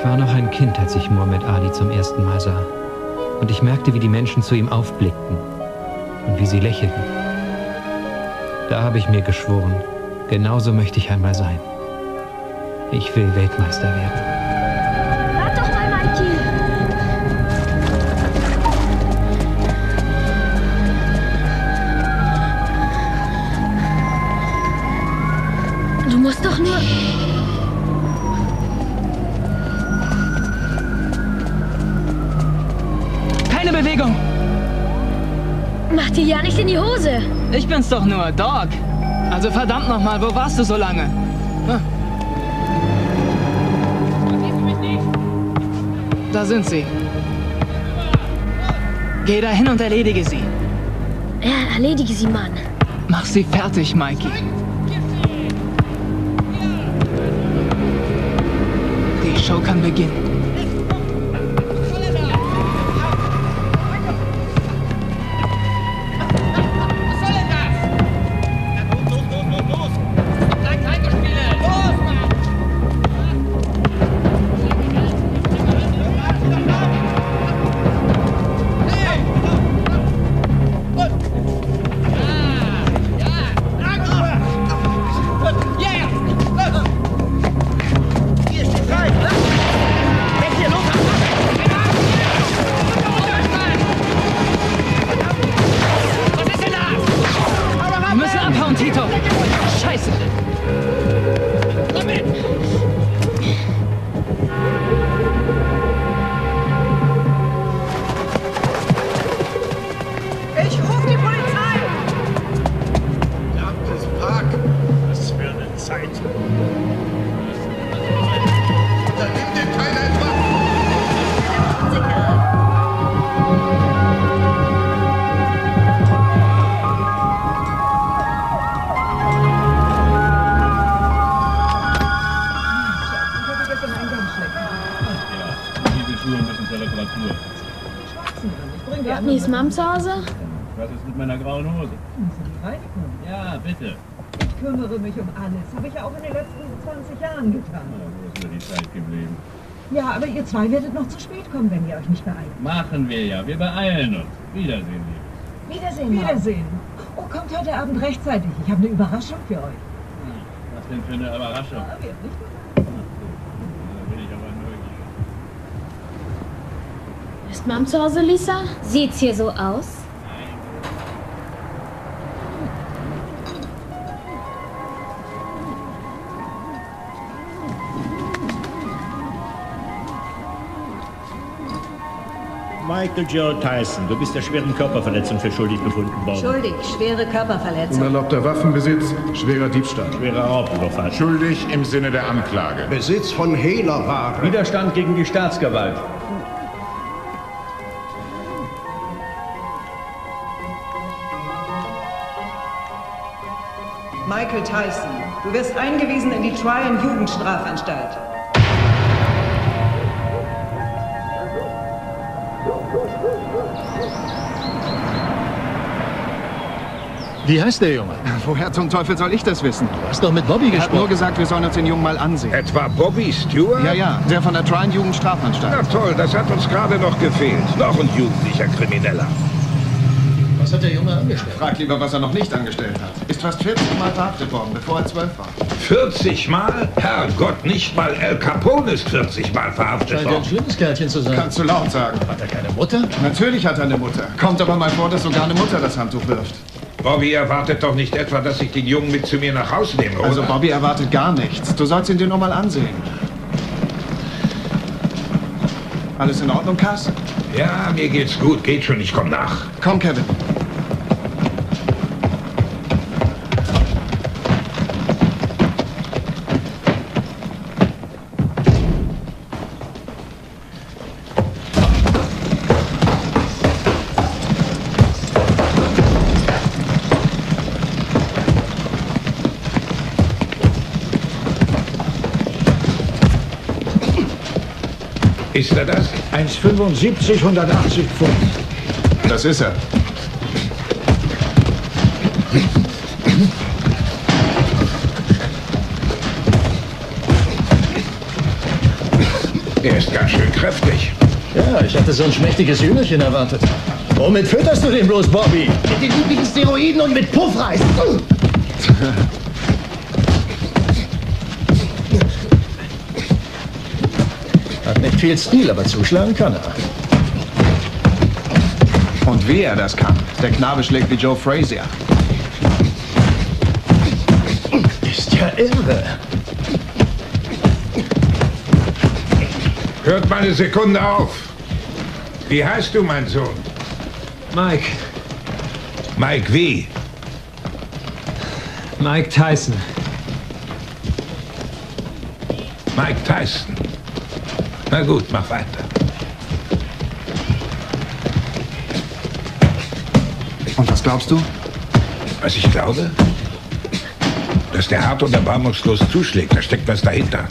Ich war noch ein Kind, als ich Muhammad Ali zum ersten Mal sah. Und ich merkte, wie die Menschen zu ihm aufblickten und wie sie lächelten. Da habe ich mir geschworen, genauso möchte ich einmal sein. Ich will Weltmeister werden. In die Hose! Ich bin's doch nur, Dog. Also verdammt nochmal, wo warst du so lange? Hm. Da sind sie. Geh dahin und erledige sie. Ja, erledige sie, Mann. Mach sie fertig, Mikey. Die Show kann beginnen. Hause? Was ist mit meiner grauen Hose? Die Reinigung. Ja, bitte. Ich kümmere mich um alles. Habe ich ja auch in den letzten 20 Jahren getan. Na, wo ist mir die Zeit geblieben? Ja, aber ihr zwei werdet noch zu spät kommen, wenn ihr euch nicht beeilt. Machen wir ja. Wir beeilen uns. Wiedersehen, Liebe. Wiedersehen. Wiedersehen. Oh, kommt heute Abend rechtzeitig. Ich habe eine Überraschung für euch. Was denn für eine Überraschung? Ja, wird nicht Da bin ich aber neugierig. Ist Mom zu Hause, Lisa? Sieht's hier so aus? Michael Joe Tyson, du bist der schweren Körperverletzung für schuldig befunden worden. Schuldig, schwere Körperverletzung. Unerlaubter Waffenbesitz, schwerer Diebstahl. Schwerer Raubüberfall. Schuldig im Sinne der Anklage. Besitz von Hehlerware. Widerstand gegen die Staatsgewalt. Michael Tyson, du wirst eingewiesen in die Tryon Jugendstrafanstalt. Wie heißt der Junge? Woher zum Teufel soll ich das wissen? Du hast doch mit Bobby Er hat nur gesprochen. gesagt, wir sollen uns den Jungen mal ansehen. Etwa Bobby Stewart? Ja, ja, der von der Trine Jugendstrafanstalt. Na toll, das hat uns gerade noch gefehlt. Noch ein jugendlicher Krimineller. Hat der Junge angestellt? Frag lieber, was er noch nicht angestellt hat. Ist fast 40 Mal verhaftet worden, bevor er zwölf war. 40 Mal? Herrgott, nicht mal El Capone ist 40 Mal verhaftet Scheint ja ein worden. schlimmes Kerlchen zu sein. Kannst du laut sagen. Hat er keine Mutter? Natürlich hat er eine Mutter. Kommt aber mal vor, dass sogar eine Mutter das Handtuch wirft. Bobby erwartet doch nicht etwa, dass ich den Jungen mit zu mir nach Hause nehme, oder? Also Bobby erwartet gar nichts. Du sollst ihn dir nur mal ansehen. Alles in Ordnung, Cass? Ja, mir geht's gut. Geht schon, ich komm nach. Komm, Kevin. Ist er das? 1,75, 180 Pfund. Das ist er. Er ist ganz schön kräftig. Ja, ich hatte so ein schmächtiges Hühnerchen erwartet. Womit fütterst du den bloß, Bobby? Mit den üblichen Steroiden und mit Puffreis. Viel Stil, aber zuschlagen kann er. Und wie er das kann. Der Knabe schlägt wie Joe Frazier. Ist ja irre. Hört mal eine Sekunde auf. Wie heißt du, mein Sohn? Mike, Mike wie? Mike Tyson. Mike Tyson. Na gut, mach weiter. Und was glaubst du? Was ich glaube? Dass der hart und erbarmungslos zuschlägt. Da steckt was dahinter.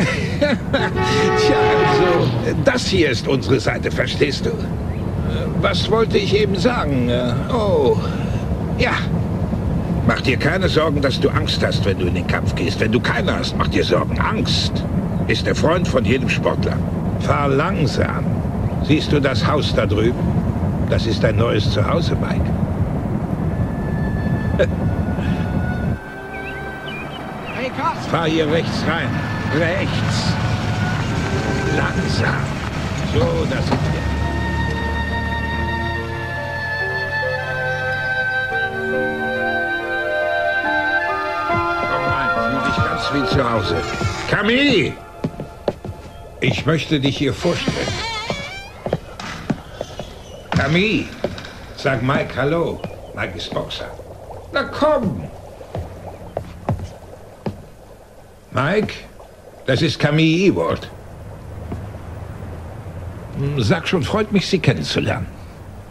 Tja, also, das hier ist unsere Seite, verstehst du? Was wollte ich eben sagen? Äh, Oh, ja. Mach dir keine Sorgen, dass du Angst hast, wenn du in den Kampf gehst. Wenn du keine hast, mach dir Sorgen. Angst ist der Freund von jedem Sportler. Fahr langsam. Siehst du das Haus da drüben? Das ist dein neues Zuhause, Mike. Hey, Carsten! Fahr hier rechts rein. Rechts. Langsam. So, da sind wie zu Hause. Camille! Ich möchte dich hier vorstellen. Camille! Sag Mike Hallo. Mike ist Boxer. Na komm! Mike, das ist Camille Ewald. Hm, Sag schon, freut mich, Sie kennenzulernen.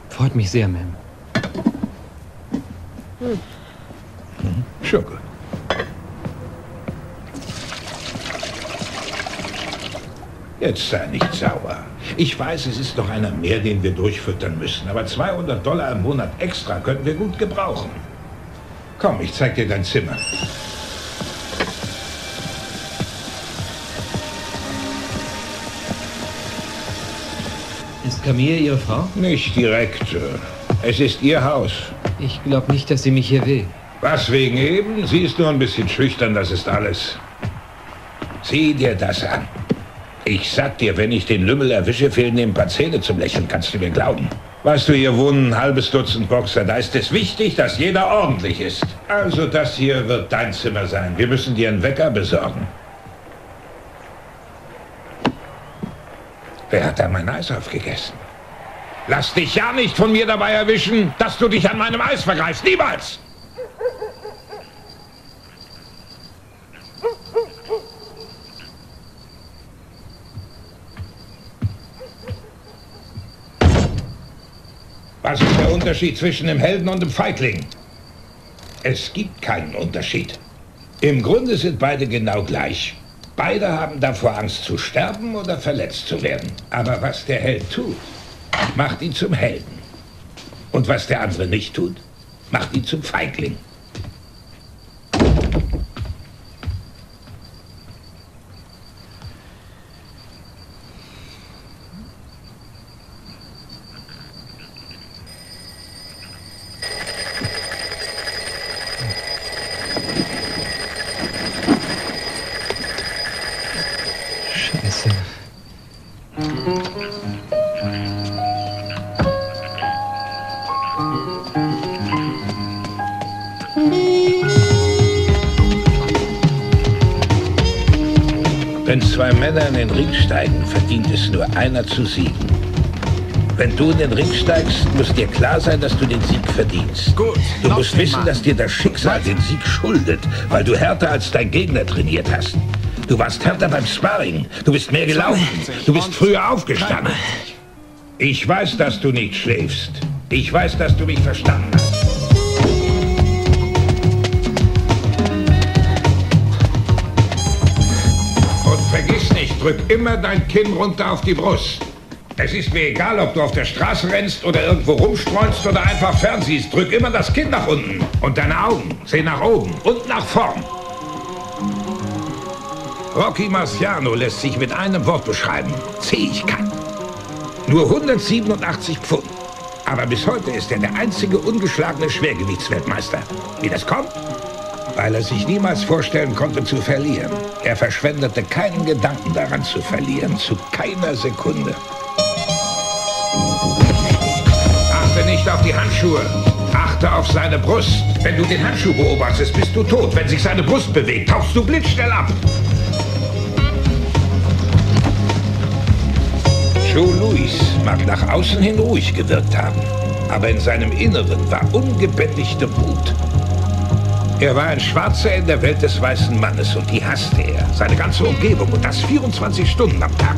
Freut mich sehr, Ma'am. Schon gut. Jetzt sei nicht sauer. Ich weiß, es ist noch einer mehr, den wir durchfüttern müssen, aber 200 Dollar im Monat extra könnten wir gut gebrauchen. Komm, ich zeig dir dein Zimmer. Ist Camille Ihre Frau? Nicht direkt. Es ist Ihr Haus. Ich glaube nicht, dass sie mich hier will. Was wegen eben? Sie ist nur ein bisschen schüchtern, das ist alles. Sieh dir das an. Ich sag dir, wenn ich den Lümmel erwische, fehlen ein paar Zähne zum Lächeln, kannst du mir glauben. Weißt du, hier wohnen ein halbes Dutzend Boxer. Da ist es wichtig, dass jeder ordentlich ist. Also das hier wird dein Zimmer sein. Wir müssen dir einen Wecker besorgen. Wer hat da mein Eis aufgegessen? Lass dich ja nicht von mir dabei erwischen, dass du dich an meinem Eis vergreifst. Niemals! Was ist der Unterschied zwischen dem Helden und dem Feigling? Es gibt keinen Unterschied. Im Grunde sind beide genau gleich. Beide haben davor Angst zu sterben oder verletzt zu werden. Aber was der Held tut, macht ihn zum Helden. Und was der andere nicht tut, macht ihn zum Feigling. Scheiße. Wenn zwei Männer in den Ring steigen, verdient es nur einer zu siegen. Wenn du in den Ring steigst, muss dir klar sein, dass du den Sieg verdienst. Gut, Du musst wissen, dass dir das Schicksal den Sieg schuldet, weil du härter als dein Gegner trainiert hast. Du warst härter beim Sparring. Du bist mehr gelaufen. Du bist früher aufgestanden. Ich weiß, dass du nicht schläfst. Ich weiß, dass du mich verstanden hast. Und vergiss nicht, drück immer dein Kinn runter auf die Brust. Es ist mir egal, ob du auf der Straße rennst oder irgendwo rumstreunst oder einfach fernsiehst. Drück immer das Kinn nach unten. Und deine Augen sehen nach oben und nach vorn. Rocky Marciano lässt sich mit einem Wort beschreiben. Zähigkeit. Nur 187 Pfund. Aber bis heute ist er der einzige ungeschlagene Schwergewichtsweltmeister. Wie das kommt? Weil er sich niemals vorstellen konnte zu verlieren. Er verschwendete keinen Gedanken daran zu verlieren, zu keiner Sekunde. Achte nicht auf die Handschuhe. Achte auf seine Brust. Wenn du den Handschuh beobachtest, bist du tot. Wenn sich seine Brust bewegt, tauchst du blitzschnell ab. Joe Louis mag nach außen hin ruhig gewirkt haben, aber in seinem Inneren war ungebändigte Wut. Er war ein Schwarzer in der Welt des weißen Mannes und die hasste er, seine ganze Umgebung und das 24 Stunden am Tag.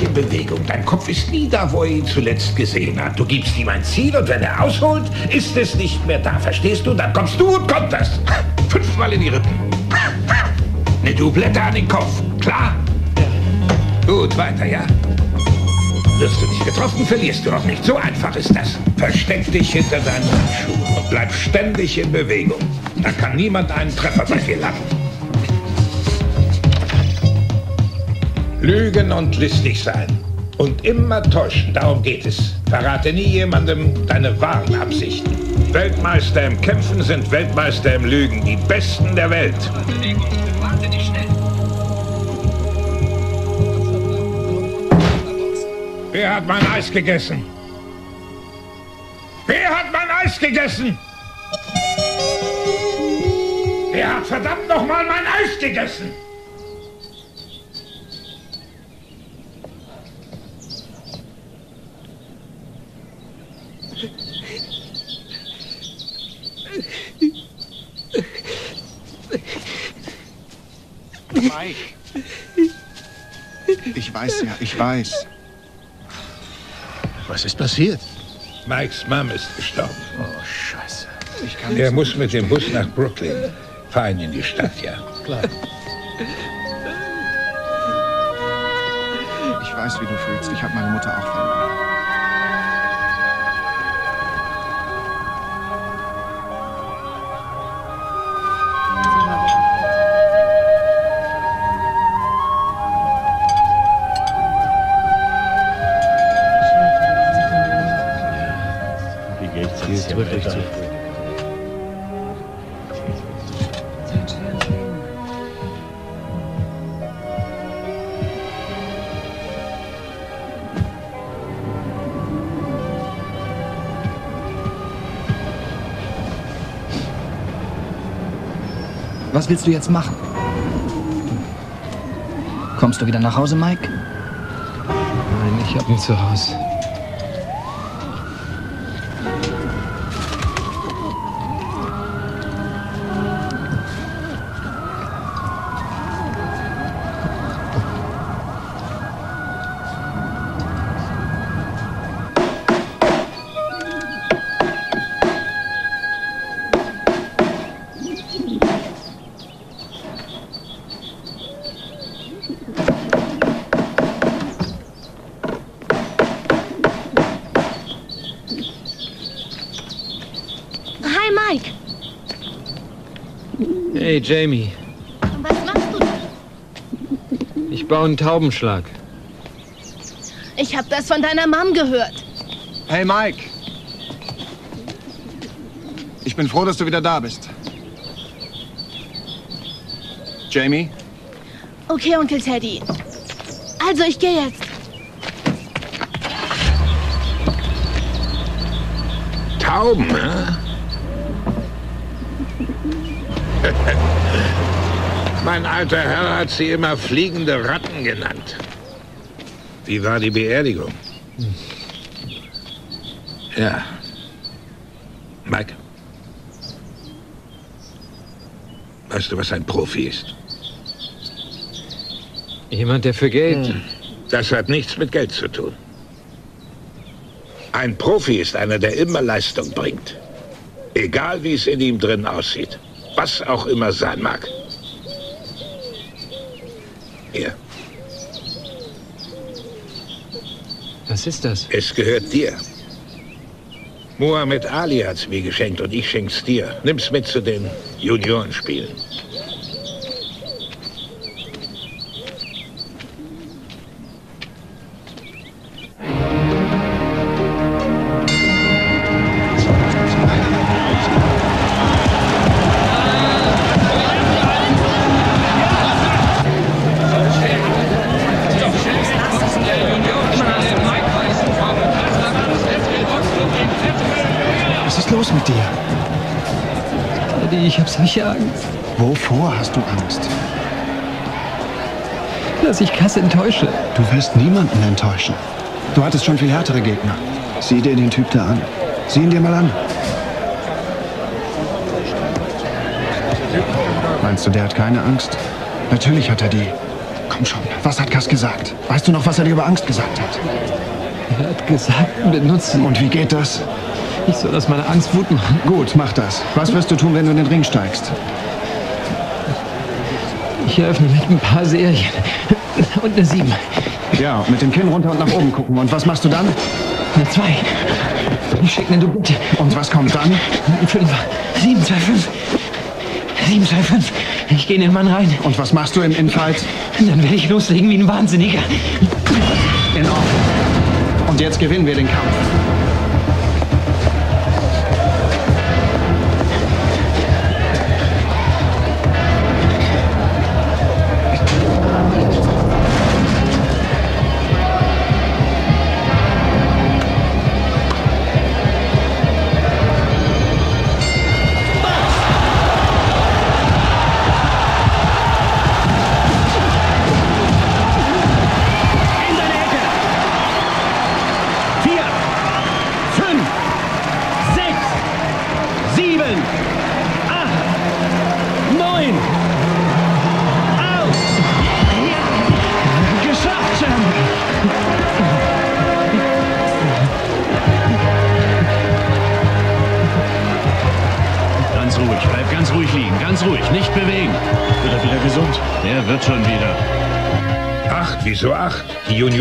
Ständig in Bewegung. Dein Kopf ist nie da, wo er ihn zuletzt gesehen hat. Du gibst ihm ein Ziel und wenn er ausholt, ist es nicht mehr da. Verstehst du? Dann kommst du und konterst. Fünfmal in die Rippen. Eine Doublette an den Kopf. Klar? Gut, weiter, ja? Wirst du nicht getroffen, verlierst du auch nicht. So einfach ist das. Versteck dich hinter deinen Handschuhen und bleib ständig in Bewegung. Da kann niemand einen Treffer bei dir landen. Lügen und listig sein. Und immer täuschen, darum geht es. Verrate nie jemandem deine wahren Absichten. Weltmeister im Kämpfen sind Weltmeister im Lügen, die Besten der Welt. Wer hat mein Eis gegessen? Wer hat mein Eis gegessen? Wer hat verdammt nochmal mein Eis gegessen? Mike. Ich weiß ja, ich weiß. Was ist passiert? Mikes Mom ist gestorben. Oh, Scheiße. Ich kann Er muss mit dem Bus nach Brooklyn. Ihn in die Stadt, ja. Klar. Ich weiß, wie du fühlst. Ich habe meine Mutter auch verloren. Willst du jetzt machen? Kommst du wieder nach Hause, Mike? Nein, ich hab ihn zu Hause. Hey, Jamie. Was machst du? Ich baue einen Taubenschlag. Ich habe das von deiner Mom gehört. Hey, Mike. Ich bin froh, dass du wieder da bist. Jamie? Okay, Onkel Teddy. Also, ich gehe jetzt. Tauben, hä? Mein alter Herr hat sie immer fliegende Ratten genannt. Wie war die Beerdigung? Ja. Mike. Weißt du, was ein Profi ist? Jemand, der für Geld... Das hat nichts mit Geld zu tun. Ein Profi ist einer, der immer Leistung bringt. Egal, wie es in ihm drin aussieht. Was auch immer sein mag. Hier, Was ist das? es gehört dir. Muhammad Ali hat's mir geschenkt und ich schenk's dir. Nimm's mit zu den Juniorenspielen. Angst, Wovor hast du Angst? dass ich Kass enttäusche. Du wirst niemanden enttäuschen. Du hattest schon viel härtere Gegner. Sieh dir den Typ da an. Sieh ihn dir mal an. Meinst du, der hat keine Angst? Natürlich hat er die. Komm schon, was hat Kass gesagt? Weißt du noch, was er dir über Angst gesagt hat? Er hat gesagt, benutzen. Und wie geht das? Ich soll aus meiner Angst Wut machen. Gut, mach das. Was wirst du tun, wenn du in den Ring steigst? Ich eröffne mit ein paar Serien. Und eine Sieben. Ja, mit dem Kinn runter und nach oben gucken. Und was machst du dann? Eine Zwei. Ich schicke eine Dubitte. Und was kommt dann? Ein Fünfer. Sieben, zwei, fünf. Sieben, zwei, fünf. Ich gehe in den Mann rein. Und was machst du im Infight? Dann werde ich loslegen wie ein Wahnsinniger. In Ordnung. Und jetzt gewinnen wir den Kampf.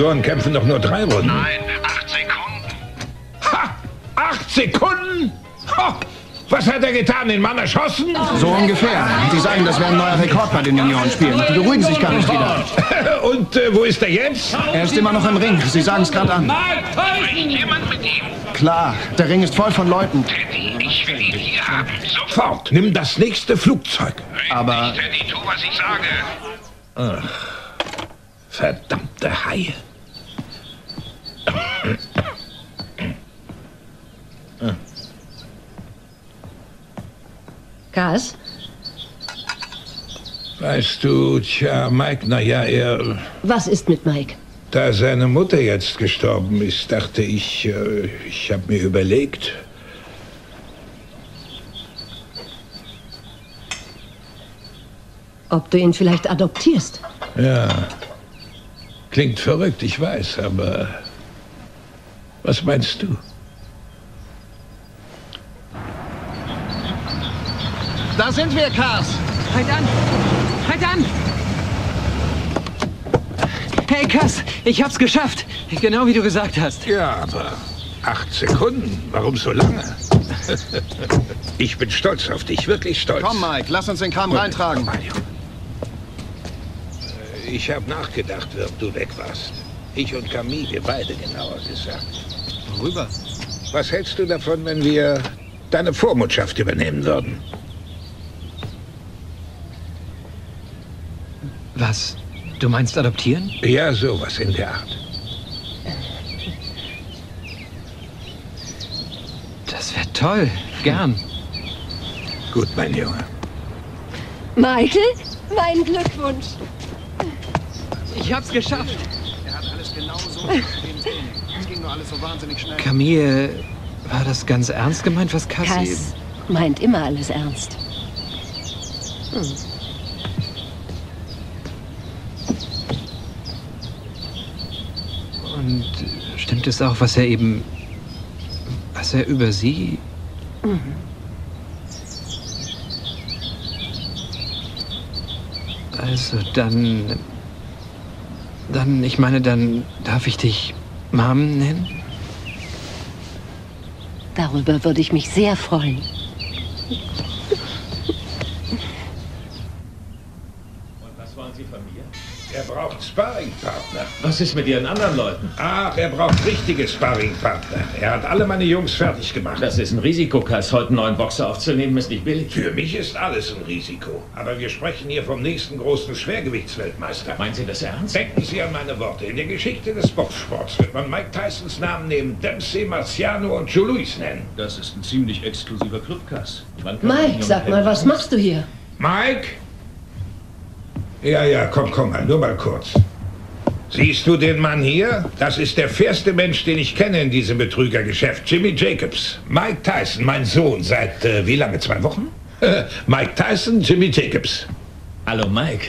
Junioren kämpfen doch nur drei Runden. Nein, acht Sekunden. Ha! Acht Sekunden? Ha! Was hat er getan? Den Mann erschossen? So ungefähr. Die sagen, das wäre ein neuer Rekord bei den Juniorenspielen. Die beruhigen sich gar nicht wieder. Und äh, wo ist er jetzt? Er ist immer noch im Ring. Sie sagen es gerade an. Spricht jemand mit ihm? Klar, der Ring ist voll von Leuten. Ich will ihn hier haben. Sofort. Nimm das nächste Flugzeug. Aber Teddy, tu, was ich sage. Ach, Du, tja, Mike, na ja, er... Was ist mit Mike? Da seine Mutter jetzt gestorben ist, dachte ich, äh, ich habe mir überlegt, Ob du ihn vielleicht adoptierst? ja, klingt verrückt, ich weiß, aber was meinst du? da sind wir, Kars. Halt an! Halt an! Hey, Kass, ich hab's geschafft. Genau wie du gesagt hast. Ja, aber acht Sekunden, warum so lange? Ich bin stolz auf dich, wirklich stolz. Komm, Mike, lass uns den Kram reintragen. Ich habe nachgedacht, während du weg warst. Ich und Camille, wir beide genauer gesagt. Worüber? Was hältst du davon, wenn wir deine Vormundschaft übernehmen würden? Was? Du meinst adoptieren? Ja, sowas in der Art. Das wäre toll. Gern. Gut, mein Junge. Michael? Mein Glückwunsch. Ich hab's geschafft. Er hat alles genau so. Es ging nur alles so wahnsinnig schnell. Camille, war das ganz ernst gemeint, was Cassie... Cass meint immer alles ernst. Hm. Und stimmt es auch, was er eben. was er über Sie. Mhm. Also dann. Dann, ich meine, dann darf ich dich Mom nennen? Darüber würde ich mich sehr freuen. Was wollen Sie von mir? Er braucht Sparringpartner. Was ist mit Ihren anderen Leuten? Ach, er braucht richtige Sparringpartner. Er hat alle meine Jungs fertig gemacht. Das ist ein Risikokass. Heute einen neuen Boxer aufzunehmen, ist nicht billig. Für mich ist alles ein Risiko. Aber wir sprechen hier vom nächsten großen Schwergewichtsweltmeister. Meinen Sie das ernst? Denken Sie an meine Worte. In der Geschichte des Boxsports wird man Mike Tysons Namen neben Dempsey, Marciano und Joe Louis nennen. Das ist ein ziemlich exklusiver Clubkass. Mike, sag mal, was machst du hier? Mike? Ja, ja, komm, komm mal, nur mal kurz. Siehst du den Mann hier? Das ist der fairste Mensch, den ich kenne in diesem Betrügergeschäft. Jimmy Jacobs. Mike Tyson, mein Sohn, seit äh, wie lange? Zwei Wochen? Mike Tyson, Jimmy Jacobs. Hallo, Mike.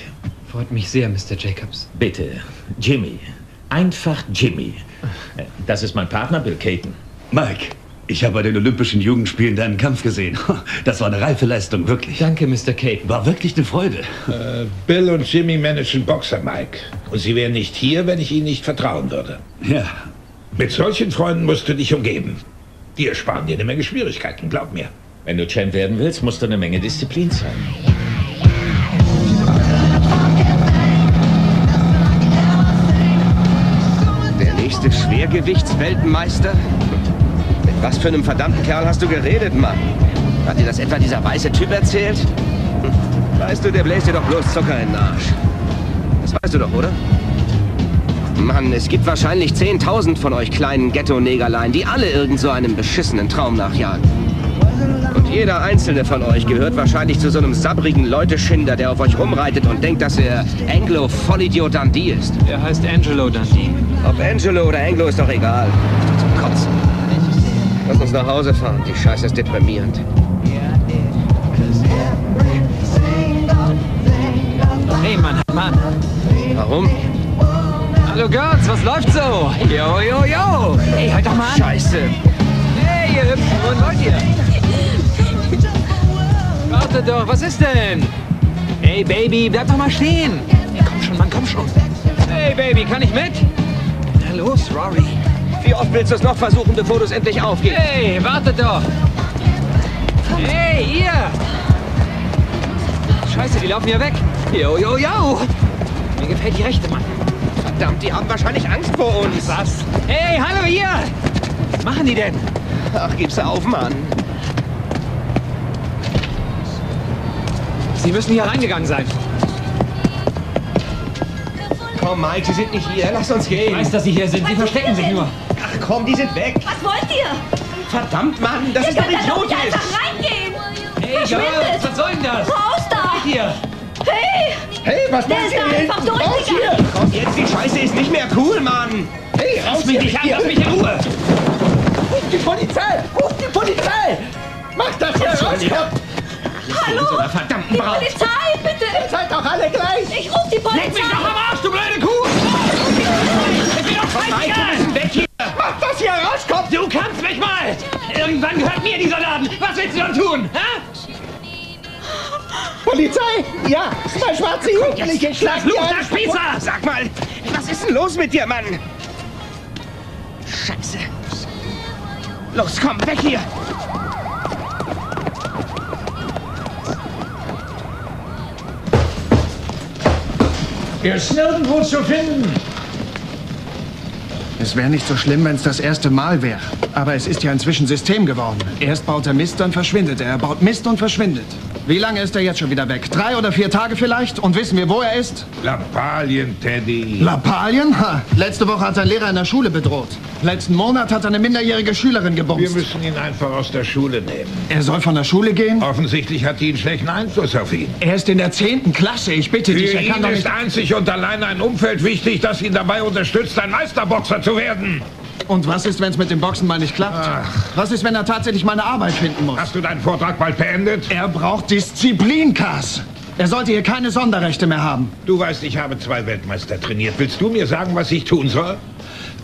Freut mich sehr, Mr. Jacobs. Bitte, Jimmy. Einfach Jimmy. Das ist mein Partner, Bill Caton. Mike, ich habe bei den Olympischen Jugendspielen deinen Kampf gesehen. Das war eine reife Leistung, wirklich. Danke, Mr. Caton. War wirklich eine Freude. Äh, Bill und Jimmy managen Boxer, Mike. Und sie wären nicht hier, wenn ich ihnen nicht vertrauen würde. Ja. Mit solchen Freunden musst du dich umgeben. Die ersparen dir eine Menge Schwierigkeiten, glaub mir. Wenn du Champ werden willst, musst du eine Menge Disziplin zeigen. Der nächste Schwergewichtsweltmeister? Mit was für einem verdammten Kerl hast du geredet, Mann? Hat dir das etwa dieser weiße Typ erzählt? Hm. Weißt du, der bläst dir doch bloß Zucker in den Arsch. Das weißt du doch, oder? Mann, es gibt wahrscheinlich 10.000 von euch kleinen Ghetto-Negerlein, die alle irgend so einem beschissenen Traum nachjagen. Und jeder einzelne von euch gehört wahrscheinlich zu so einem sabbrigen Leuteschinder, der auf euch rumreitet und denkt, dass er Anglo-Vollidiot Dundee ist. Er heißt Angelo Dundee. Ob Angelo oder Anglo ist doch egal. Lass uns nach Hause fahren. Die Scheiße ist deprimierend. Hey, Mann, Mann. Warum? Hallo, Girls, was läuft so? Jo, jo, jo. Hey, halt doch mal an. Scheiße. Hey, ihr Hübschen, wo wollt ihr? Warte doch, was ist denn? Hey, Baby, bleib doch mal stehen. Hey, komm schon, Mann, komm schon. Hey, Baby, kann ich mit? Na los, Rory. Wie oft willst du es noch versuchen, bevor du es endlich aufgibst? Hey, warte doch. Hey, ihr. Scheiße, die laufen ja weg. Jo, jo, jo. Mir gefällt die rechte, Mann. Verdammt, die haben wahrscheinlich Angst vor uns. Was? Hey, hallo ihr! Was machen die denn? Ach, gib's auf, Mann. Sie müssen hier reingegangen sein. Komm, Mike, sie sind nicht hier. Lass uns gehen. Ich weiß, dass sie hier sind. Sie verstecken sich nur. Komm, die sind weg. Was wollt ihr? Verdammt, Mann, das ihr ist doch da doch nicht idiotisch. einfach reingehen. Hey, Verschwindet. Girls, was soll denn das? Raus da. Ihr? Hey! Hey, was Der macht ist ihr da hier einfach hinten? Raus durchgegangen. hier! Komm jetzt, die Scheiße ist nicht mehr cool, Mann! Hey, raus Lass mich hier nicht mit an, dir. lass mich in Ruhe. Ruf die Polizei! Ruf die Polizei! Mach das hier raus! Hallo? So einer verdammten Die Braut! Polizei, bitte! Ihr seid doch alle gleich! Ich ruf die Polizei! Leg mich doch am Arsch, du blöde Kuh! Ich bin doch scheißegal! weg hier! Das hier raus, komm! Du kannst mich mal! Irgendwann gehört mir dieser Laden! Was willst du dann tun? Hä? Polizei! Ja, zwei schwarze Jugendliche schlagen der Spießer! Sag mal, was ist denn los mit dir, Mann? Scheiße. Los, komm, weg hier! Er ist nirgendwo zu finden. Es wäre nicht so schlimm, wenn es das erste Mal wäre. Aber es ist ja inzwischen System geworden. Erst baut er Mist, dann verschwindet er. Er baut Mist und verschwindet. Wie lange ist er jetzt schon wieder weg? Drei oder vier Tage vielleicht? Und wissen wir, wo er ist? Lappalien, Teddy. Lappalien? Ha. Letzte Woche hat ein Lehrer in der Schule bedroht. Letzten Monat hat er eine minderjährige Schülerin Wir gebumst. müssen ihn einfach aus der Schule nehmen. Er soll von der Schule gehen? Offensichtlich hat die einen schlechten Einfluss auf ihn. Er ist in der zehnten Klasse. Ich bitte dich, Für er kann ihn doch ist nicht... einzig und allein ein Umfeld wichtig, das ihn dabei unterstützt, ein Meisterboxer zu werden. Und was ist, wenn es mit dem Boxen mal nicht klappt? Was ist, wenn er tatsächlich mal eine Arbeit finden muss? Hast du deinen Vortrag bald beendet? Er braucht Disziplin, Kass. Er sollte hier keine Sonderrechte mehr haben. Du weißt, ich habe zwei Weltmeister trainiert. Willst du mir sagen, was ich tun soll?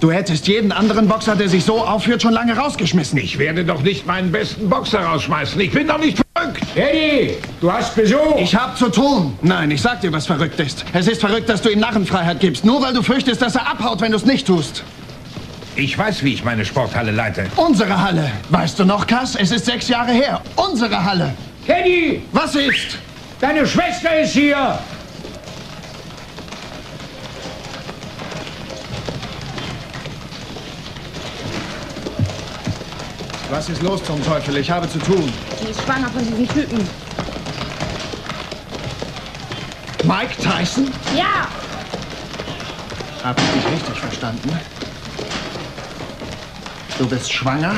Du hättest jeden anderen Boxer, der sich so aufführt, schon lange rausgeschmissen. Ich werde doch nicht meinen besten Boxer rausschmeißen. Ich bin doch nicht verrückt. Eddie, du hast Besuch. Ich hab zu tun. Nein, ich sag dir, was verrückt ist. Es ist verrückt, dass du ihm Narrenfreiheit gibst, nur weil du fürchtest, dass er abhaut, wenn du es nicht tust. Ich weiß, wie ich meine Sporthalle leite. Unsere Halle. Weißt du noch, Cass? Es ist sechs Jahre her. Unsere Halle. Teddy! Was ist? Deine Schwester ist hier! Was ist los zum Teufel? Ich habe zu tun. Sie ist schwanger von diesem Typen. Mike Tyson? Ja! Hab ich dich richtig verstanden? Du bist schwanger?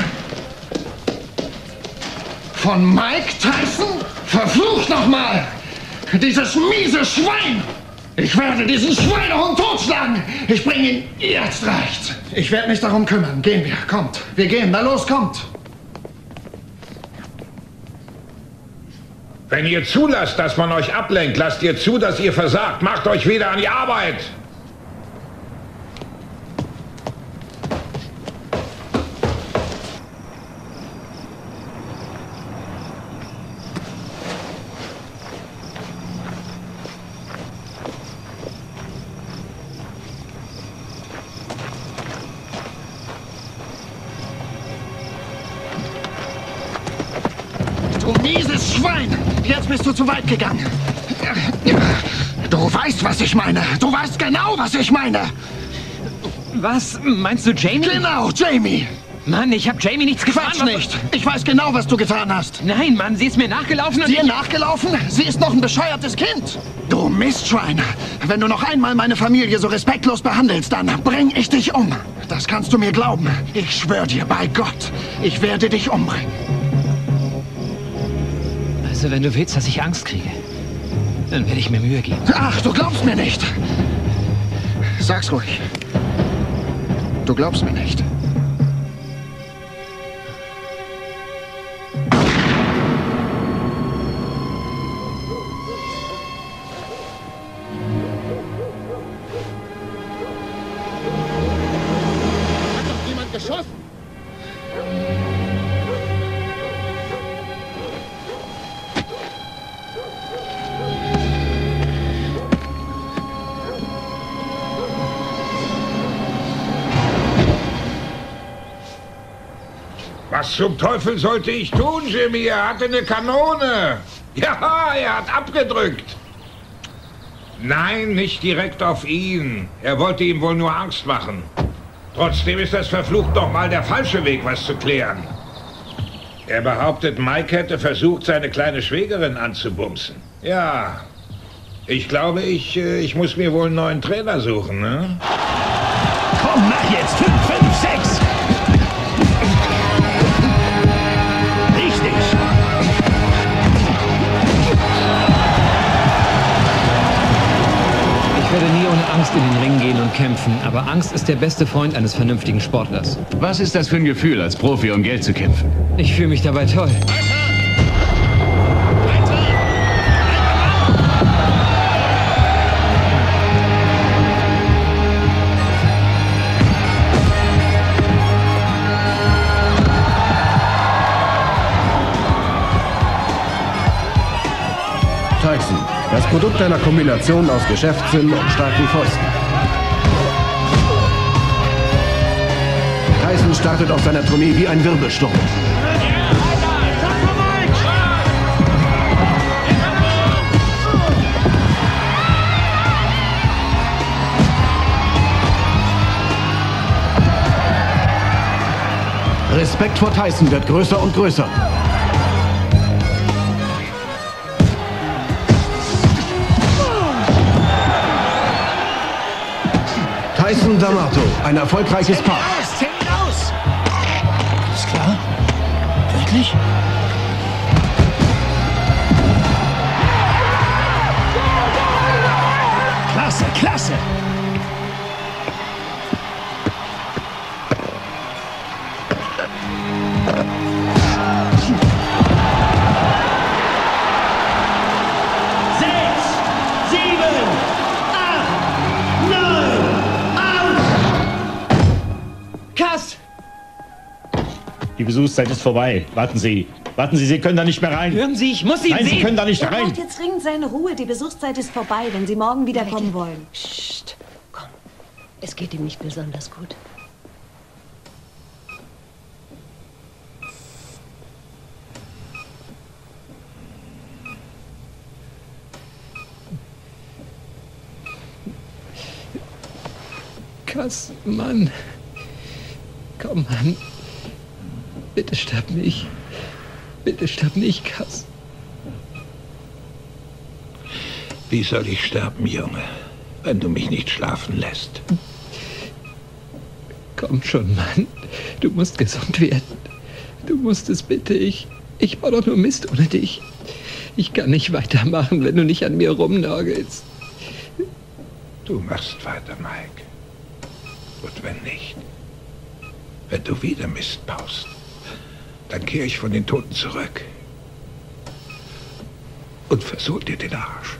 Von Mike Tyson? Verflucht nochmal! Dieses miese Schwein! Ich werde diesen Schweinehund totschlagen! Ich bringe ihn. Jetzt reicht's! Ich werde mich darum kümmern. Gehen wir. Kommt. Wir gehen. Na los, kommt! Wenn ihr zulasst, dass man euch ablenkt, lasst ihr zu, dass ihr versagt. Macht euch wieder an die Arbeit. Weißt genau, was ich meine. Was? Meinst du Jamie? Genau, Jamie. Mann, ich hab Jamie nichts getan. Quatsch nicht. Ich weiß genau, was du getan hast. Nein, Mann, sie ist mir nachgelaufen und Dir nachgelaufen? Sie ist noch ein bescheuertes Kind. Du Mistschwein. Wenn du noch einmal meine Familie so respektlos behandelst, dann bring ich dich um. Das kannst du mir glauben. Ich schwöre dir bei Gott, ich werde dich umbringen. Also, wenn du willst, dass ich Angst kriege, dann werde ich mir Mühe geben. Ach, du glaubst mir nicht. Sag's ruhig. Du glaubst mir nicht. Zum Teufel sollte ich tun, Jimmy? Er hatte eine Kanone. Ja, er hat abgedrückt. Nein, nicht direkt auf ihn. Er wollte ihm wohl nur Angst machen. Trotzdem ist das verflucht noch mal der falsche Weg, was zu klären. Er behauptet, Mike hätte versucht, seine kleine Schwägerin anzubumsen. Ja, ich glaube, ich, äh, ich muss mir wohl einen neuen Trainer suchen, ne? Komm, mach jetzt! 5, Angst in den Ring gehen und kämpfen, aber Angst ist der beste Freund eines vernünftigen Sportlers. Was ist das für ein Gefühl, als Profi um Geld zu kämpfen? Ich fühle mich dabei toll. Tyson, das Produkt einer Kombination aus Geschäftssinn und starken Fäusten. Tyson startet auf seiner Tournee wie ein Wirbelsturm. Respekt vor Tyson wird größer und größer. Tyson D'Amato, ein erfolgreiches Paar. Besuchszeit ist vorbei. Warten Sie. Warten Sie, Sie können da nicht mehr rein. Hören Sie, ich muss ihn Nein, sehen. Sie können da nicht Er rein. braucht jetzt dringend seine Ruhe. Die Besuchszeit ist vorbei, wenn Sie morgen wiederkommen wollen. Psst, komm. Es geht ihm nicht besonders gut. Kass, Mann. Komm, Mann. Bitte sterb nicht. Bitte sterb nicht, Kass. Wie soll ich sterben, Junge, wenn du mich nicht schlafen lässt? Komm schon, Mann. Du musst gesund werden. Du musst es bitte. Ich, ich baue doch nur Mist ohne dich. Ich kann nicht weitermachen, wenn du nicht an mir rumnagelst. Du machst weiter, Mike. Und wenn nicht, wenn du wieder Mist baust, dann kehre ich von den Toten zurück und versohl dir den Arsch.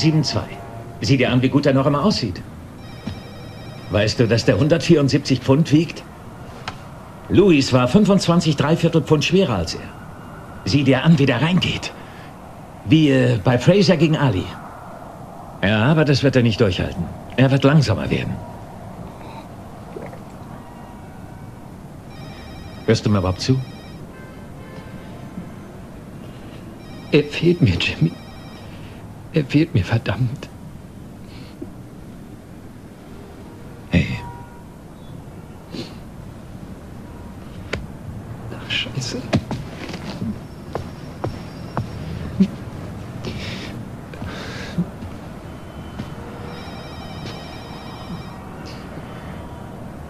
Sieben, sieben, zwei. Sieh dir an, wie gut er noch immer aussieht. Weißt du, dass der 174 Pfund wiegt? Louis war 25 Dreiviertel Pfund schwerer als er. Sieh dir an, wie der reingeht. Wie äh, bei Fraser gegen Ali. Ja, aber das wird er nicht durchhalten. Er wird langsamer werden. Hörst du mir überhaupt zu? Er fehlt mir, Jimmy. Er fehlt mir verdammt. Hey. Ach, scheiße.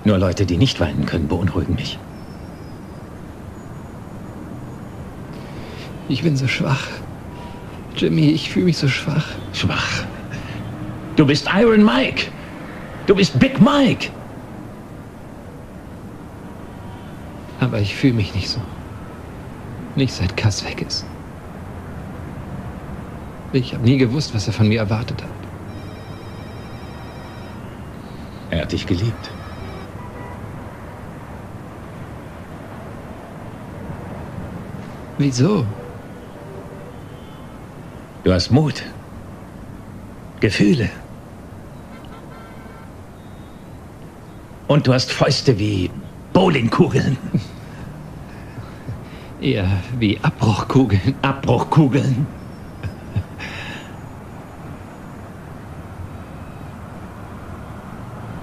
Nur Leute, die nicht weinen können, beunruhigen mich. Ich bin so schwach. Jimmy, ich fühle mich so schwach. Schwach. Du bist Iron Mike. Du bist Big Mike. Aber ich fühle mich nicht so. Nicht seit Cass weg ist. Ich habe nie gewusst, was er von mir erwartet hat. Er hat dich geliebt. Wieso? Du hast Mut. Gefühle. Und du hast Fäuste wie Bowlingkugeln. Eher wie Abbruchkugeln. Abbruchkugeln.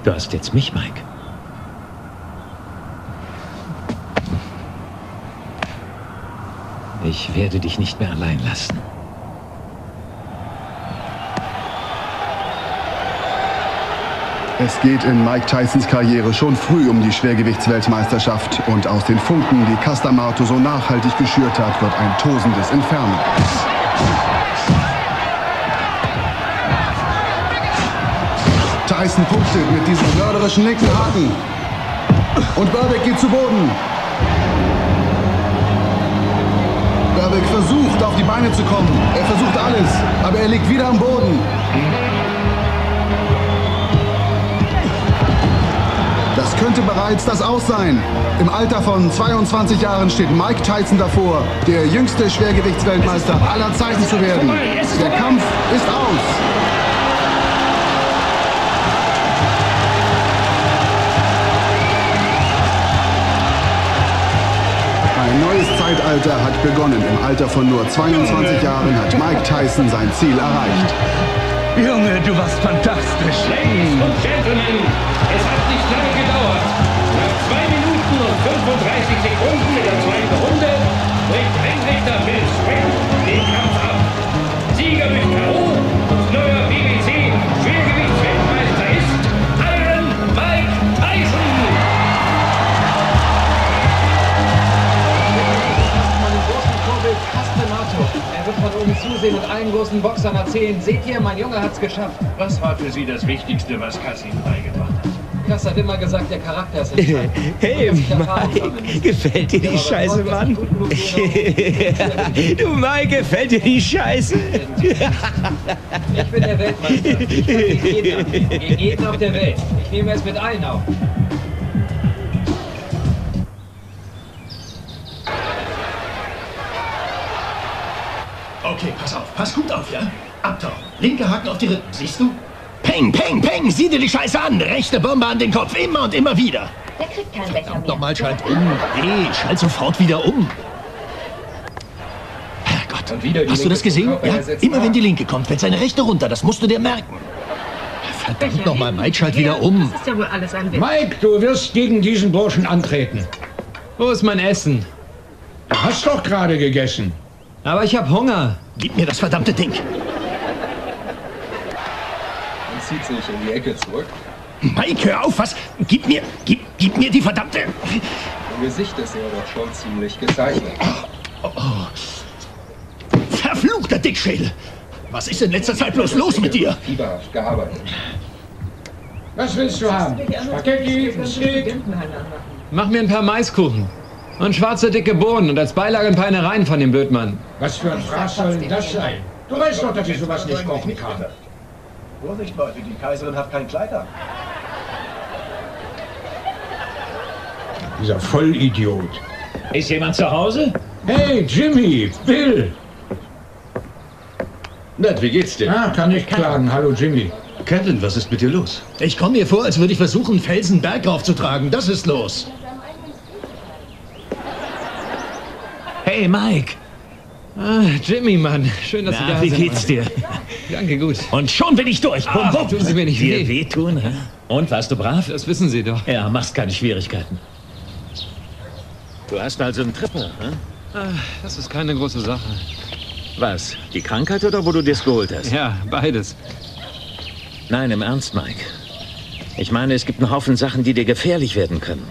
Du hast jetzt mich, Mike. Ich werde dich nicht mehr allein lassen. Es geht in Mike Tysons Karriere schon früh um die Schwergewichtsweltmeisterschaft und aus den Funken, die Castamato so nachhaltig geschürt hat, wird ein tosendes Inferno. Tyson punktet mit diesem mörderischen linken Haken. Und Burbeck geht zu Boden. Burbeck versucht, auf die Beine zu kommen. Er versucht alles, aber er liegt wieder am Boden. Das könnte bereits das Aus sein. Im Alter von 22 Jahren steht Mike Tyson davor, der jüngste Schwergewichtsweltmeister aller Zeiten zu werden. Der Kampf ist aus. Ein neues Zeitalter hat begonnen. Im Alter von nur 22 Jahren hat Mike Tyson sein Ziel erreicht. Junge, du warst fantastisch. Ladies und Gentlemen, es hat nicht lange gedauert. Nach 2 Minuten und 35 Sekunden in der zweiten Runde von oben zusehen und allen großen Boxern erzählen, seht ihr, mein Junge hat's geschafft. Was war für Sie das Wichtigste, was Cass Ihnen beigebracht hat? Cass hat immer gesagt, der Charakter ist entscheidend. Hey, Mike, gefällt dir die Scheiße, Mann? du, Mike, gefällt dir die Scheiße? Ich bin der Weltmeister. Ich kann gegen jeden. Gegen jeden auf der Welt. Ich nehme es mit allen auf. Linke Haken auf die Rippen, siehst du? Peng, peng, peng, sieh dir die Scheiße an. Rechte Bombe an den Kopf, immer und immer wieder. Der kriegt keinen Becher mehr. Nochmal, schalt um. Nee, schalt sofort wieder um. Herrgott, hast du das gesehen? Ja, immer wenn die linke kommt, fällt seine rechte runter. Das musst du dir merken. Verdammt nochmal, Mike, schalt wieder um. Das ist ja wohl alles ein Witz. Mike, du wirst gegen diesen Burschen antreten. Wo ist mein Essen? Du hast doch gerade gegessen. Aber ich habe Hunger. Gib mir das verdammte Ding. Zieht sich in die Ecke zurück. Mike, hör auf, was? Gib mir, gib, gib mir die verdammte... Im Gesicht ist er doch schon ziemlich gezeichnet. Verfluchter Dickschädel! Was ist in letzter Zeit bloß los mit dir? Fieberhaft gearbeitet. Was willst du haben? Spaghetti, Steak? Mach mir ein paar Maiskuchen. Und schwarze dicke Bohnen und als Beilage ein paar Innereien von dem Blödmann. Was für ein Fraß soll denn das sein? Du weißt doch, dass ich sowas nicht kochen kann. Vorsicht, Leute, die Kaiserin hat kein Kleid an. Dieser Vollidiot. Ist jemand zu Hause? Hey, Jimmy, Bill. Ned, wie geht's dir? Ah, kann ich klagen. Hallo, Jimmy. Catelyn, was ist mit dir los? Ich komme mir vor, als würde ich versuchen, Felsen Berg raufzutragen. Das ist los. Hey, Mike. Ah, Jimmy, Mann. Schön, dass Na, Sie da wie sind. geht's dir? Danke, gut. Und schon bin ich durch. Bum, Ah, bum. tun Sie mir nicht Dir weh. wehtun, hä? Und, warst du brav? Das wissen Sie doch. Ja, machst keine Schwierigkeiten. Du hast also einen Tripper, hä? Ah, das ist keine große Sache. Was? Die Krankheit oder wo du dir's geholt hast? Ja, beides. Nein, im Ernst, Mike. Ich meine, es gibt einen Haufen Sachen, die dir gefährlich werden können.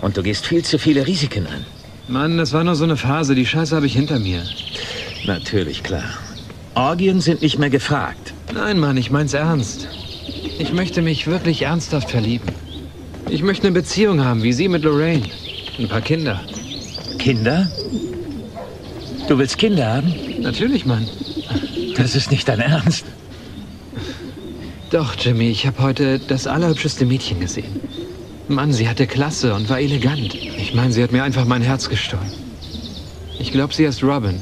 Und du gehst viel zu viele Risiken ein. Mann, das war nur so eine Phase. Die Scheiße habe ich hinter mir. Natürlich, klar. Orgien sind nicht mehr gefragt. Nein, Mann, ich mein's ernst. Ich möchte mich wirklich ernsthaft verlieben. Ich möchte eine Beziehung haben, wie Sie mit Lorraine. Ein paar Kinder. Kinder? Du willst Kinder haben? Natürlich, Mann. Das ist nicht dein Ernst. Doch, Jimmy, ich habe heute das allerhübscheste Mädchen gesehen. Mann, sie hatte Klasse und war elegant. Ich meine, sie hat mir einfach mein Herz gestohlen. Ich glaube, sie heißt Robin.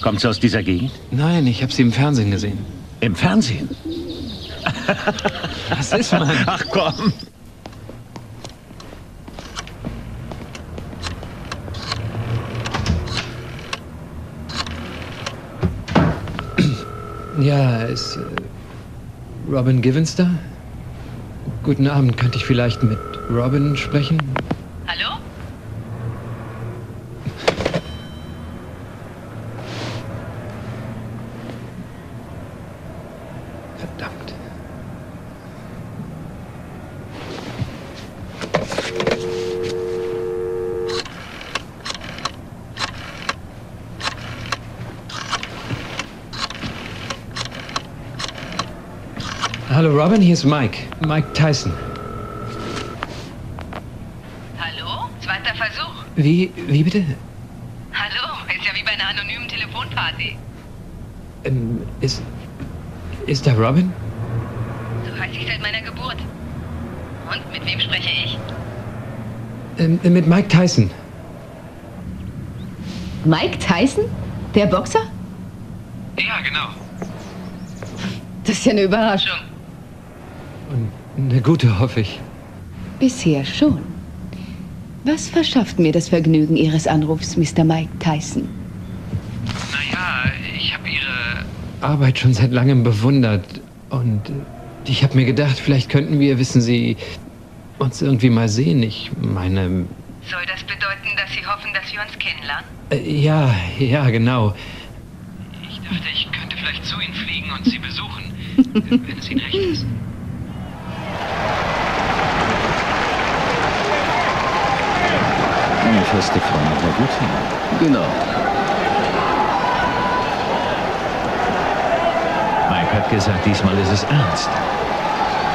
Kommt sie aus dieser Gegend? Nein, ich habe sie im Fernsehen gesehen. Im Fernsehen? Was ist, Mann? Ach komm. Ja, ist äh, Robin Givens da? Guten Abend, könnte ich vielleicht mit Robin sprechen? Hallo? Verdammt. Hallo Robin, hier ist Mike. Mike Tyson. Hallo? Zweiter Versuch. Wie, wie bitte? Hallo? Ist ja wie bei einer anonymen Telefonparty. Ähm, ist, ist da Robin? So heiße ich seit meiner Geburt. Und mit wem spreche ich? Ähm, mit Mike Tyson. Mike Tyson? Der Boxer? Ja, genau. Das ist ja eine Überraschung. Eine gute, hoffe ich. Bisher schon. Was verschafft mir das Vergnügen Ihres Anrufs, Mr. Mike Tyson? Naja, ich habe Ihre Arbeit schon seit langem bewundert. Und äh, ich habe mir gedacht, vielleicht könnten wir, wissen Sie, uns irgendwie mal sehen. Ich meine, Soll das bedeuten, dass Sie hoffen, dass wir uns kennenlernen? äh, ja, ja, genau. Ich dachte, ich könnte vielleicht zu Ihnen fliegen und Sie besuchen, wenn es Ihnen recht ist. Frau macht ja gut hin. Genau. Mike hat gesagt, diesmal ist es ernst.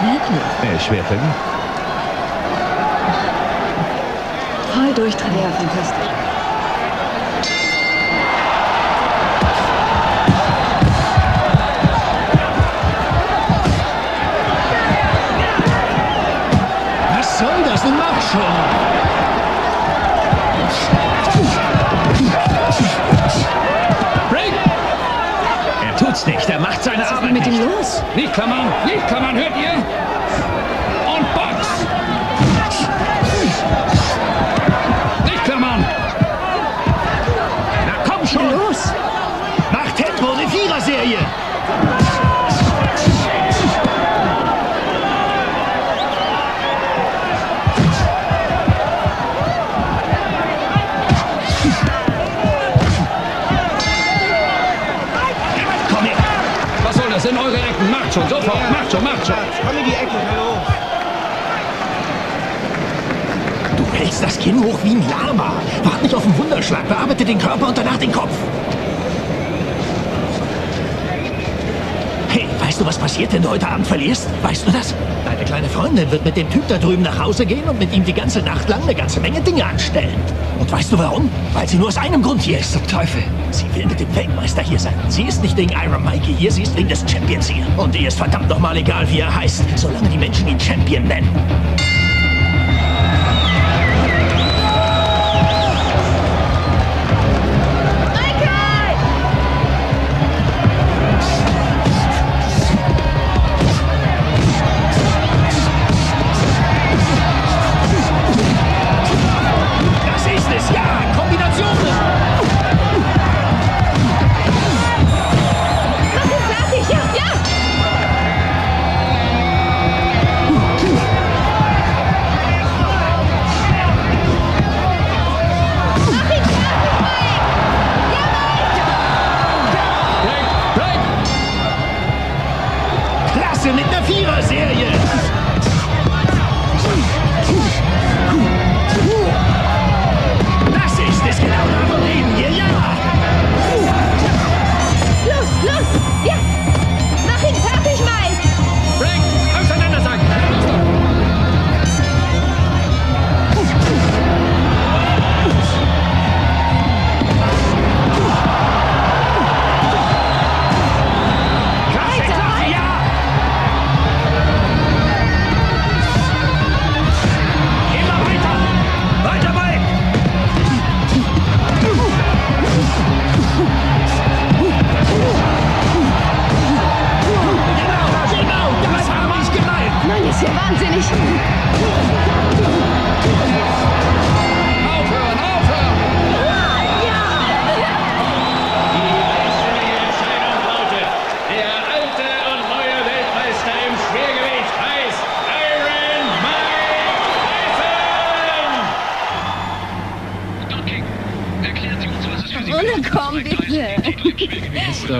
Wirklich? Er ist schwer verliebt. Voll durchdrehen. Ja, fantastisch. Was soll das? Mach schon! Tut's nicht. Er macht seine Was ist Arbeit denn mit ihm los? Nicht klammern, nicht klammern, hört ihr? Und Box! Nicht klammern! Na komm schon! Los! Mach Tempo, eine Viererserie! Komm Macht schon, sofort. Macht schon, macht schon. Komm in die Ecke, hallo. Du hältst das Kinn hoch wie ein Lama. Wart nicht auf den Wunderschlag, bearbeite den Körper und danach den Kopf. Hey, weißt du, was passiert, wenn du heute Abend verlierst? Weißt du das? Deine kleine Freundin wird mit dem Typ da drüben nach Hause gehen und mit ihm die ganze Nacht lang eine ganze Menge Dinge anstellen. Und weißt du warum? Weil sie nur aus einem Grund hier ist. Zum Teufel. Sie will mit dem Weltmeister hier sein. Sie ist nicht wegen Iron Mikey hier, sie ist wegen des Champions hier. Und ihr ist verdammt nochmal egal, wie er heißt, solange die Menschen ihn Champion nennen.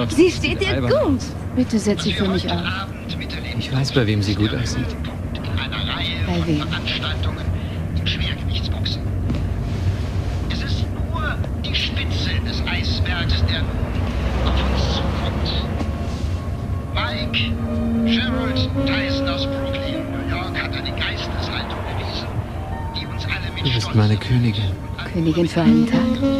Bitte! Sie steht dir gut. Bitte setz sie für mich auf. Ich weiß, bei wem sie gut aussieht. Bei wem? Veranstaltungen im Schwergewichtsboxen. Es ist nur die Spitze des Eisbergs, der nun auf uns zukommt. Mike Gerald Tyson aus Brooklyn, New York, hat eine Geisteshaltung bewiesen, die uns alle mit Du bist meine Königin. Königin für einen Tag.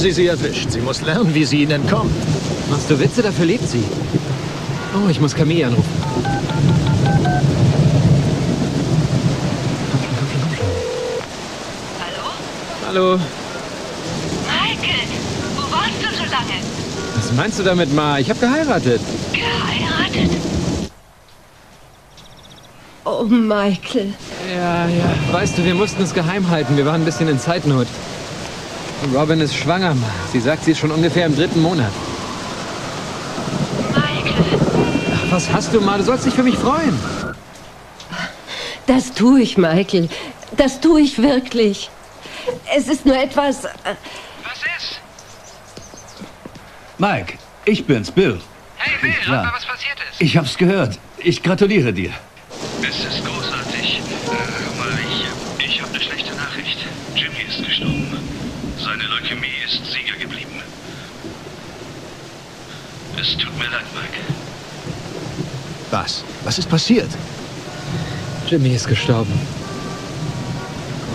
Sie sie erwischt. Sie muss lernen, wie sie ihnen entkommt. Machst du Witze? Dafür lebt sie. Oh, ich muss Camille anrufen. Hallo? Michael, wo warst du so lange? Was meinst du damit, Ma? Ich habe geheiratet. Geheiratet? Oh, Michael. Ja, ja. Weißt du, wir mussten es geheim halten. Wir waren ein bisschen in Zeitnot. Robin ist schwanger, Ma. Sie sagt, sie ist schon ungefähr im dritten Monat. Ach, was hast du, Ma? Du sollst dich für mich freuen. Das tue ich, Michael. Das tue ich wirklich. Es ist nur etwas. äh, Mike, ich bin's, Bill. Hey Bill, sag mal, was passiert ist. Ich hab's gehört. Ich gratuliere dir. Es ist großartig. Äh, hör mal, ich, ich habe eine schlechte Nachricht. Jimmy ist gestorben. Seine Leukämie ist Sieger geblieben. Es tut mir leid, Mike. Was? Was ist passiert? Jimmy ist gestorben.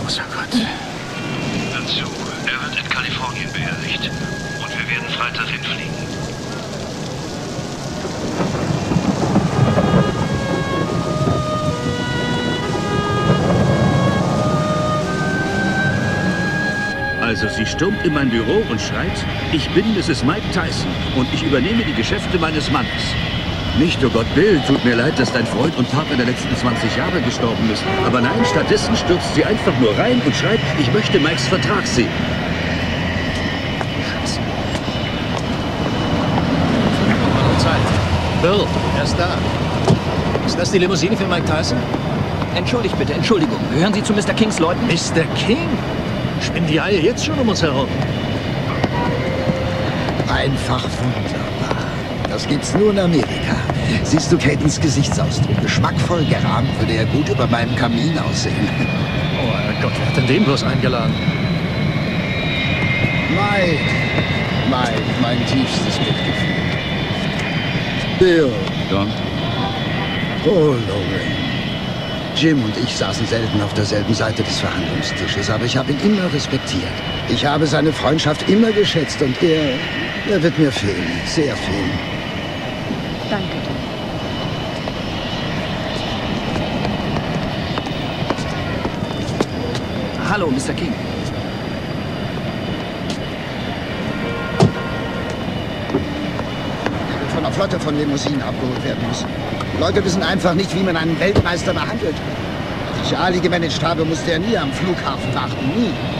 Großer Gott. Dazu, er wird in Kalifornien beerdigt. Und wir werden Freitag hinfliegen. Also sie stürmt in mein Büro und schreit, ich bin Mrs. Mike Tyson und ich übernehme die Geschäfte meines Mannes. Nicht, oh Gott, Bill, tut mir leid, dass dein Freund und Partner der letzten 20 Jahre gestorben ist. Aber nein, stattdessen stürzt sie einfach nur rein und schreit, ich möchte Mikes Vertrag sehen. Zeit. Bill, er ist da. Ist das die Limousine für Mike Tyson? Entschuldigt bitte, Entschuldigung. Gehören Sie zu Mr. Kings Leuten? Mr. King? Spinnen die Eier jetzt schon um uns herum? Einfach wunderbar. Das gibt's nur in Amerika. Siehst du Catons Gesichtsausdruck? Geschmackvoll gerahmt würde er gut über meinem Kamin aussehen. Oh Gott, wer hat denn den bloß eingeladen? Mike, Mike, mein tiefstes Mitgefühl. Bill. Don? Oh, Lorraine. Jim und ich saßen selten auf derselben Seite des Verhandlungstisches, aber ich habe ihn immer respektiert. Ich habe seine Freundschaft immer geschätzt und er, er wird mir fehlen, sehr fehlen. Danke. Hallo, Mr. King. von einer Flotte von Limousinen abgeholt werden müssen. Leute wissen einfach nicht, wie man einen Weltmeister behandelt. Als ich Ali gemanagt habe, musste er nie am Flughafen warten. Nie.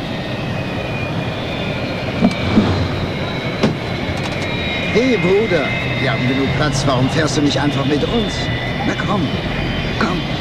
Hey, Bruder, wir haben genug Platz. Warum fährst du nicht einfach mit uns? Na komm, komm.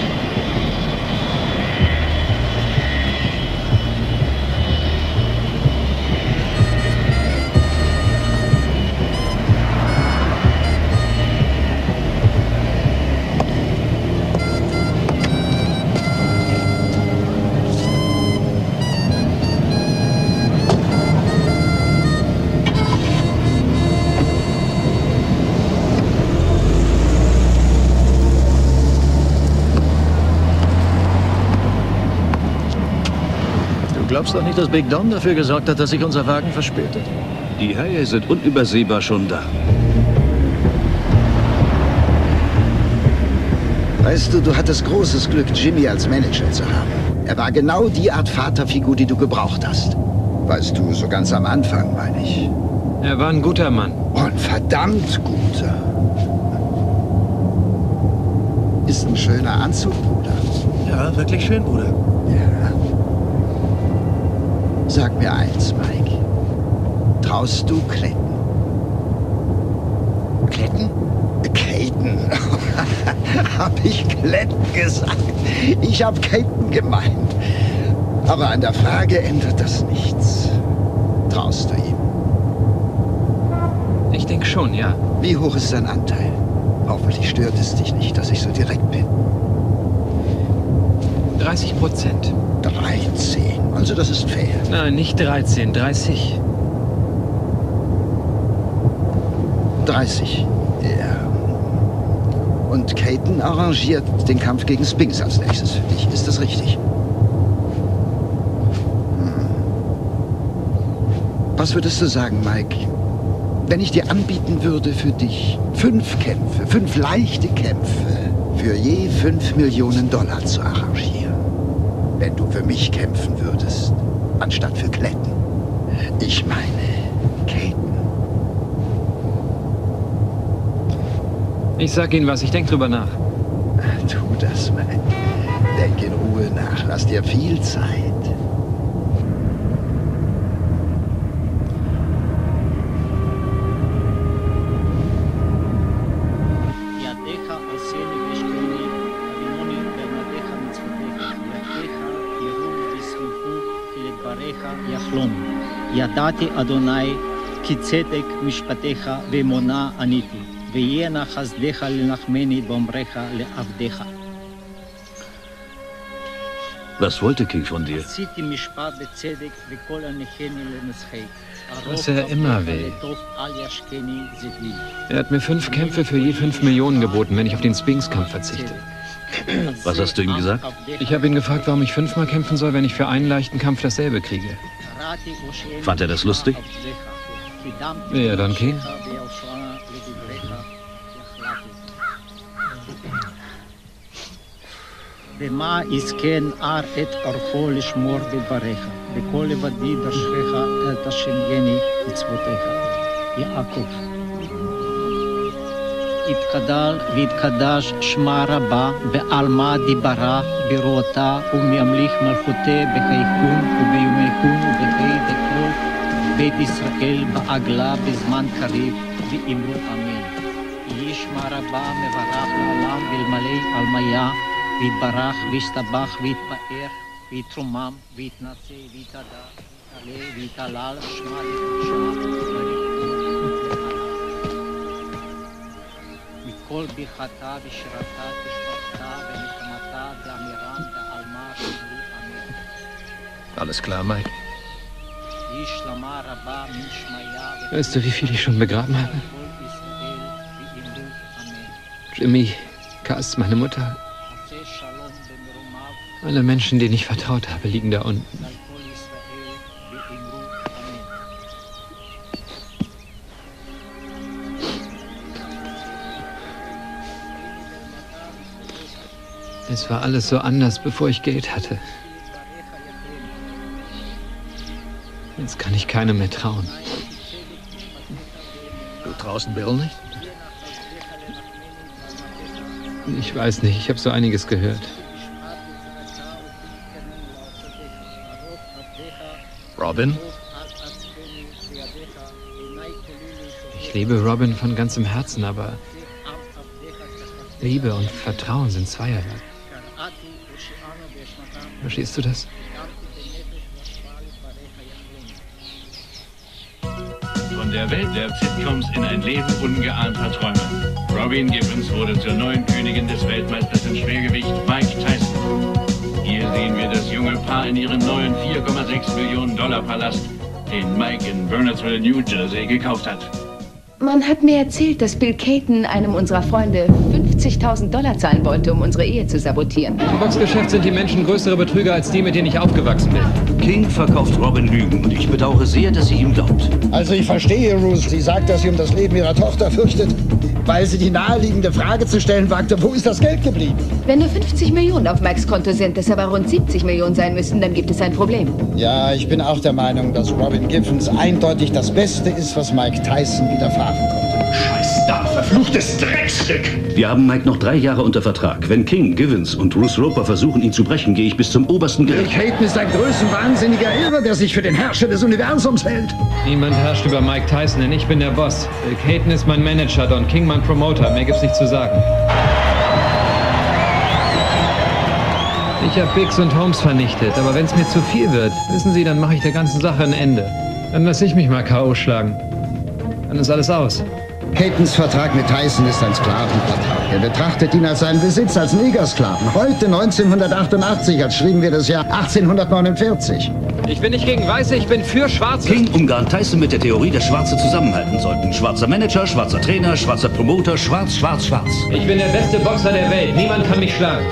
Doch nicht, dass Big Don dafür gesorgt hat, dass sich unser Wagen verspätet? Die Haie sind unübersehbar schon da. Weißt du, du hattest großes Glück, Jimmy als Manager zu haben. Er war genau die Art Vaterfigur, die du gebraucht hast. Weißt du, so ganz am Anfang, meine ich. Er war ein guter Mann. Und verdammt guter. Ist ein schöner Anzug, Bruder. Ja, wirklich schön, Bruder. Sag mir eins, Mike. Traust du Kletten? Kletten? Katen. hab ich Kletten gesagt? Ich hab Katen gemeint. Aber an der Frage ändert das nichts. Traust du ihm? Ich denke schon, ja. Wie hoch ist sein Anteil? Hoffentlich stört es dich nicht, dass ich so direkt bin. 30 Prozent. 13. Also das ist fair. Nein, nicht 13, 30. 30. Ja. Und Caton arrangiert den Kampf gegen Spinks als nächstes für dich. Ist das richtig? Hm. Was würdest du sagen, Mike? Wenn ich dir anbieten würde für dich fünf Kämpfe, fünf leichte Kämpfe, für je fünf Millionen Dollar zu arrangieren. Wenn du für mich kämpfen würdest, anstatt für Kletten. Ich meine, Caton. Ich sag Ihnen was, ich denke drüber nach. Tu das, Mike. Denk in Ruhe nach. Lass dir viel Zeit. ידעתי, אדוני, כי צדק משפטיך ואמונה עניתי, ויהיה נא חסדיך לנחמני באומרך לעבדיך. Was wollte King von dir? עשיתי משפט בצדק וכל הניחני לנצחי. Was er immer will. לטוב אל ישקני זדי. Er hat mir fünf Kämpfe für je fünf Millionen geboten, wenn ich auf den Spinks-Kampf verzichte. Was hast du ihm gesagt? Ich habe ihn gefragt, warum ich fünfmal kämpfen soll, wenn ich für einen leichten Kampf dasselbe kriege. Fand er das lustig? Ja, dann King. במה יזכן הר את ערכו לשמור בדבריך, בכל לבדי דרשך אל תשנגני מצוותיך. יעקב. יתקדל ויתקדש שמה רבה, בעלמא דיברה בראותה, ומימליך מלכותה בחייכון וביומייכון ובחיי דקול בית ישראל בעגלה בזמן קריב, ואמרו אמן. יהי שמה רבה מברך לעולם ואלמלא עלמיה, ויתברך וישתבח ויתפאר, ויתרומם ויתנשא ויתהדר, ויתעלה ויתהלל שמה לקדושה. מכל ברכתה ושירתה תשבחתה ונחמתה ואמירם ועלמה ואמרו אמן. Alles klar, Mike. יהי שלמה רבה מן שמיה Weißt du, wie viel ich schon begraben habe? וכל ישראל ואמרו אמן. Jimmy, Cass, meine Mutter, עשה שלום במרומיו alle Menschen, denen ich vertraut habe, liegen da unten. Es war alles so anders, bevor ich Geld hatte. Jetzt kann ich keinem mehr trauen. Du traust Bill nicht? Ich weiß nicht, ich habe so einiges gehört. Robin? Ich liebe Robin von ganzem Herzen, aber Liebe und Vertrauen sind zweierlei. Verstehst du das? Von der Welt der Sitcoms in ein Leben ungeahnter Träume. Robin Gibbons wurde zur neuen Königin des Weltmeisters im Schwergewicht Mike Tyson. Hier sehen wir das junge Paar in ihrem neuen 4,6 Millionen Dollar Palast, den Mike in Bernardsville, New Jersey gekauft hat. Man hat mir erzählt, dass Bill Caton einem unserer Freunde 50.000 Dollar zahlen wollte, um unsere Ehe zu sabotieren. Im Boxgeschäft sind die Menschen größere Betrüger als die, mit denen ich aufgewachsen bin. King verkauft Robin Lügen und ich bedauere sehr, dass sie ihm glaubt. Also ich verstehe, Ruth. Sie sagt, dass sie um das Leben ihrer Tochter fürchtet, weil sie die naheliegende Frage zu stellen wagte, wo ist das Geld geblieben? Wenn nur 50 Millionen auf Mikes Konto sind, es aber rund 70 Millionen sein müssen, dann gibt es ein Problem. Ja, ich bin auch der Meinung, dass Robin Giffens eindeutig das Beste ist, was Mike Tyson widerfahren konnte. Scheiß Star, verfluchtes Dreckstück! Wir haben Mike noch drei Jahre unter Vertrag. Wenn King, Givens und Bruce Roper versuchen, ihn zu brechen, gehe ich bis zum obersten Gericht. Caton ist ein größenwahnsinniger Irrer, der sich für den Herrscher des Universums hält. Niemand herrscht über Mike Tyson, denn ich bin der Boss. Bill Caton ist mein Manager, Don King mein Promoter. Mehr gibt's nicht zu sagen. Ich habe Biggs und Holmes vernichtet, aber wenn es mir zu viel wird, wissen Sie, dann mache ich der ganzen Sache ein Ende. Dann lasse ich mich mal K.O. schlagen. Dann ist alles aus. Catons Vertrag mit Tyson ist ein Sklavenvertrag. Er betrachtet ihn als seinen Besitz, als Negersklaven. Heute 1988, als schrieben wir das Jahr 1849. Ich bin nicht gegen Weiße, ich bin für Schwarze. King umgarnt Tyson mit der Theorie, dass Schwarze zusammenhalten sollten. Schwarzer Manager, schwarzer Trainer, schwarzer Promoter, schwarz, schwarz, schwarz. Ich bin der beste Boxer der Welt. Niemand kann mich schlagen.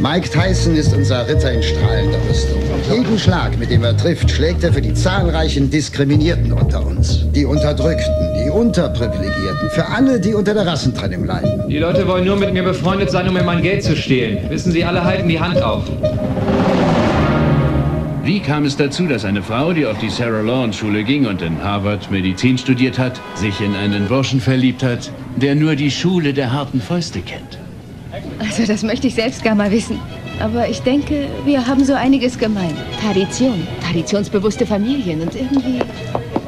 Mike Tyson ist unser Ritter in strahlender Rüstung. Jeden Schlag, mit dem er trifft, schlägt er für die zahlreichen Diskriminierten unter uns. Die Unterdrückten, die Unterprivilegierten, für alle, die unter der Rassentrennung leiden. Die Leute wollen nur mit mir befreundet sein, um mir mein Geld zu stehlen. Wissen Sie, alle halten die Hand auf. Wie kam es dazu, dass eine Frau, die auf die Sarah Lawrence Schule ging und in Harvard Medizin studiert hat, sich in einen Burschen verliebt hat, der nur die Schule der harten Fäuste kennt? Also das möchte ich selbst gar mal wissen. Aber ich denke, wir haben so einiges gemein. Tradition, traditionsbewusste Familien und irgendwie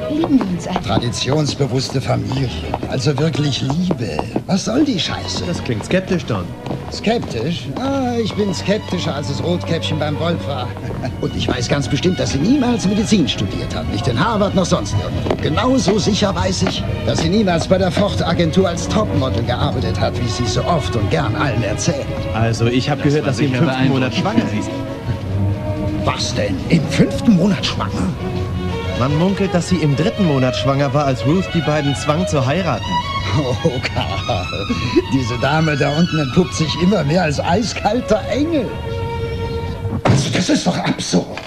lieben uns einfach. Traditionsbewusste Familie. Also wirklich Liebe. Was soll die Scheiße? Das klingt skeptisch, Don. Skeptisch? Ah, ich bin skeptischer, als das Rotkäppchen beim Wolf war. Und ich weiß ganz bestimmt, dass sie niemals Medizin studiert hat. Nicht in Harvard noch sonst irgendwo. Genauso sicher weiß ich, dass sie niemals bei der Ford-Agentur als Topmodel gearbeitet hat, wie sie so oft und gern allen erzählt. Also, ich habe gehört, dass sie im fünften Monat schwanger ist. Was denn? Im fünften Monat schwanger? Man munkelt, dass sie im dritten Monat schwanger war, als Ruth die beiden zwang zu heiraten. Oh, Karl. Diese Dame da unten entpuppt sich immer mehr als eiskalter Engel. Also, das ist doch absurd.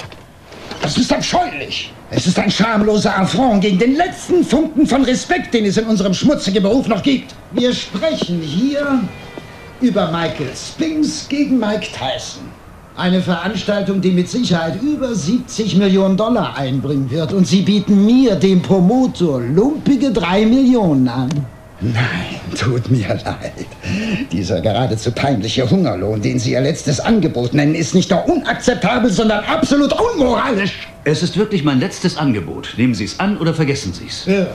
Das ist abscheulich. Es ist ein schamloser Affront gegen den letzten Funken von Respekt, den es in unserem schmutzigen Beruf noch gibt. Wir sprechen hier über Michael Spinks gegen Mike Tyson. Eine Veranstaltung, die mit Sicherheit über 70 Millionen Dollar einbringen wird. Und Sie bieten mir, dem Promotor, lumpige drei Millionen an. Nein, tut mir leid. Dieser geradezu peinliche Hungerlohn, den Sie Ihr letztes Angebot nennen, ist nicht nur unakzeptabel, sondern absolut unmoralisch. Es ist wirklich mein letztes Angebot. Nehmen Sie es an oder vergessen Sie es. Ja.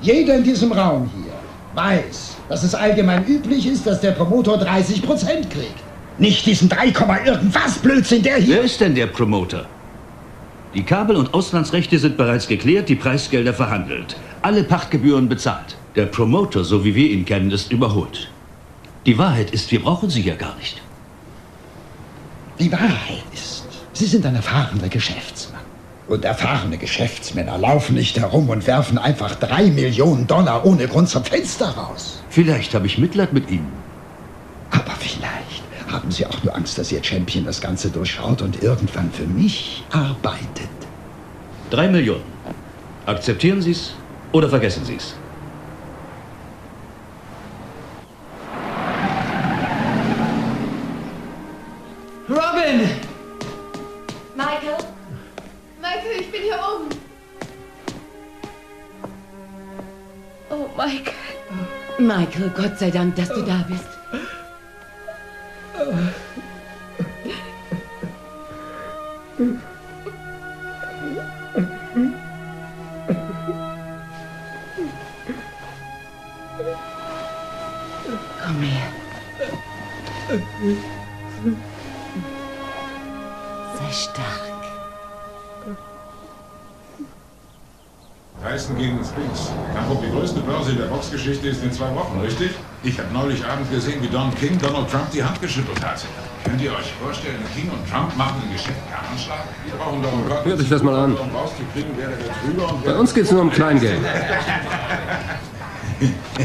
Jeder in diesem Raum hier weiß, dass es allgemein üblich ist, dass der Promotor 30 Prozent kriegt. Nicht diesen 3, irgendwas Blödsinn, der hier... Wer ist denn der Promoter? Die Kabel- und Auslandsrechte sind bereits geklärt, die Preisgelder verhandelt. Alle Pachtgebühren bezahlt. Der Promoter, so wie wir ihn kennen, ist überholt. Die Wahrheit ist, wir brauchen sie ja gar nicht. Die Wahrheit ist, Sie sind ein erfahrener Geschäftsmann. Und erfahrene Geschäftsmänner laufen nicht herum und werfen einfach drei Millionen Dollar ohne Grund zum Fenster raus. Vielleicht habe ich Mitleid mit Ihnen. Aber vielleicht haben Sie auch nur Angst, dass Ihr Champion das Ganze durchschaut und irgendwann für mich arbeitet. Drei Millionen. Akzeptieren Sie es oder vergessen Sie es. Robin! Michael? Michael, ich bin hier oben. Oh, Michael. Michael, Gott sei Dank, dass du da bist. Komm her. Sei Tyson gegen Spinks. Kampf die größte Börse in der Boxgeschichte ist in zwei Wochen, richtig? Ich habe neulich Abend gesehen, wie Don King Donald Trump die Hand geschüttelt hat. Könnt ihr euch vorstellen, King und Trump machen ein Geschäft per Anschlag? Die brauchen doch einen Gott. Hört euch das mal an. Bei uns geht's nur um Kleingeld.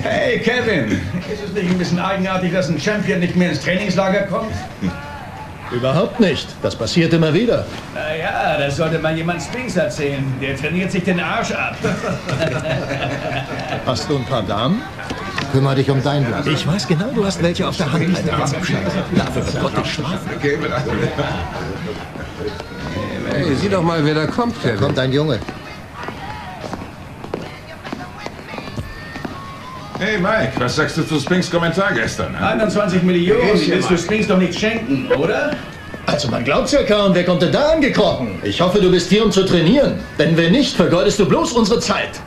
Hey, Kevin, ist es nicht ein bisschen eigenartig, dass ein Champion nicht mehr ins Trainingslager kommt? Überhaupt nicht. Das passiert immer wieder. Naja, das sollte mal jemand Spinks erzählen. Der trainiert sich den Arsch ab. Hast du ein paar Damen? Kümmer dich um dein Blatt. Ich weiß genau, du hast welche auf der Hand. Dafür wird Gott dich strafen. Hey, sieh doch mal, wer da kommt, Da kommt ein Junge. Hey Mike, was sagst du zu Spinks Kommentar gestern? hä? 21 Millionen, Ich willst du Spinks doch nicht schenken, oder? Also man glaubt's ja kaum, wer kommt denn da angekrochen? Ich hoffe, du bist hier, um zu trainieren. Denn wenn nicht, vergeudest du bloß unsere Zeit.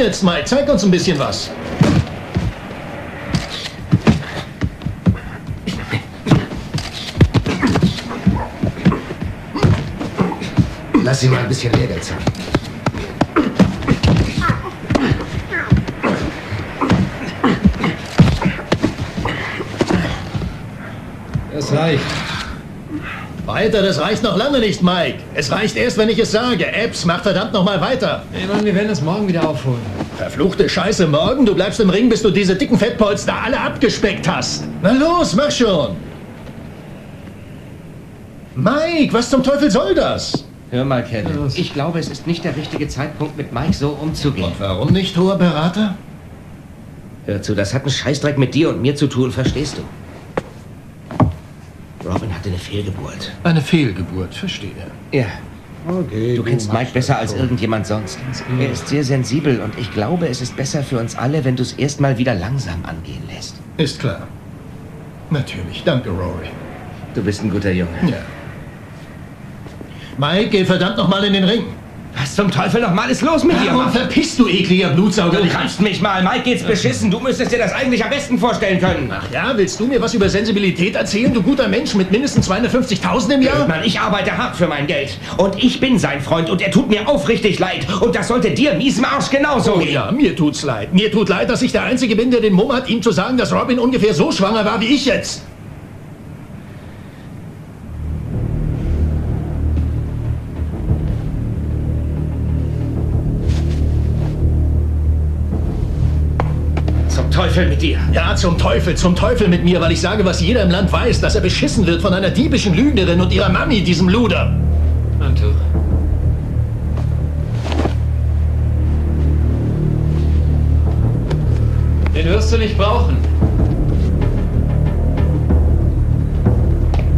Jetzt, Mike, zeig uns ein bisschen was. Lass sie mal ein bisschen Lehrgeld zahlen. Das reicht. Weiter, das reicht noch lange nicht, Mike. Es reicht erst, wenn ich es sage. Epps, mach verdammt noch mal weiter. Ey Mann, wir werden es morgen wieder aufholen. Verfluchte Scheiße, morgen. Du bleibst im Ring, bis du diese dicken Fettpolster alle abgespeckt hast. Na los, mach schon. Mike, was zum Teufel soll das? Hör mal, Kevin. Ich glaube, es ist nicht der richtige Zeitpunkt, mit Mike so umzugehen. Und warum nicht, hoher Berater? Hör zu, das hat einen Scheißdreck mit dir und mir zu tun, verstehst du? Hatte eine Fehlgeburt. Eine Fehlgeburt, verstehe. Ja. du kennst Mike besser als irgendjemand sonst. Er ist sehr sensibel und ich glaube, es ist besser für uns alle, wenn du es erstmal wieder langsam angehen lässt. Ist klar. Natürlich, danke, Rory. Du bist ein guter Junge. Ja. Mike, geh verdammt noch mal in den Ring. Was zum Teufel nochmal ist los mit dir, Warum verpisst du, ekliger Blutsauger? Du kannst mich mal. Mike geht's beschissen. Du müsstest dir das eigentlich am besten vorstellen können. Ach ja, willst du mir was über Sensibilität erzählen, du guter Mensch mit mindestens 250.000 im Jahr? Mann, ich arbeite hart für mein Geld. Und ich bin sein Freund und er tut mir aufrichtig leid. Und das sollte dir, miesem Arsch, genauso Oh gehen. ja, mir tut's leid. Mir tut leid, dass ich der Einzige bin, der den Mumm hat, ihm zu sagen, dass Robin ungefähr so schwanger war wie ich jetzt. Teufel mit dir. Ja, zum Teufel, zum Teufel mit mir, weil ich sage, was jeder im Land weiß, dass er beschissen wird von einer diebischen Lügnerin und ihrer Mami, diesem Luder. Mantu. Den wirst du nicht brauchen.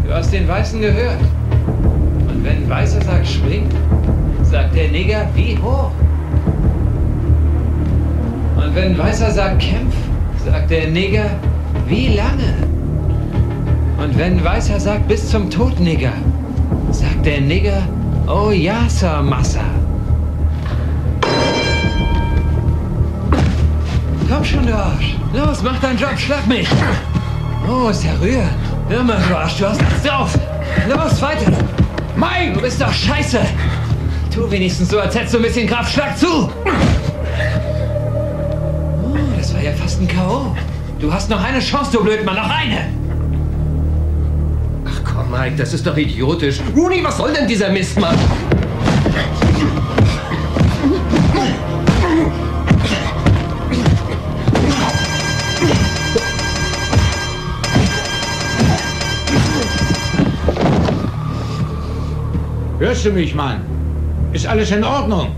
Du hast den Weißen gehört. Und wenn ein Weißer sagt spring, sagt der Nigger wie hoch. Und wenn ein Weißer sagt kämpf, sagt der Nigger wie lange. Und wenn Weißer sagt bis zum Tod, Nigger, sagt der Nigger, oh ja, Sir Massa. Komm schon, du Arsch. Los, mach deinen Job, schlag mich. Oh, ist ja rührend. Hör mal, du Arsch, du hast nichts drauf. Los, weiter. Mike, du bist doch scheiße. Tu wenigstens so, als hättest du ein bisschen Kraft. Schlag zu. Fast ein K.O. Du hast noch eine Chance, du Blödmann, noch eine. Ach komm, Mike, das ist doch idiotisch. Rooney, was soll denn dieser Mist, Mann? Hörst du mich, Mann? Ist alles in Ordnung?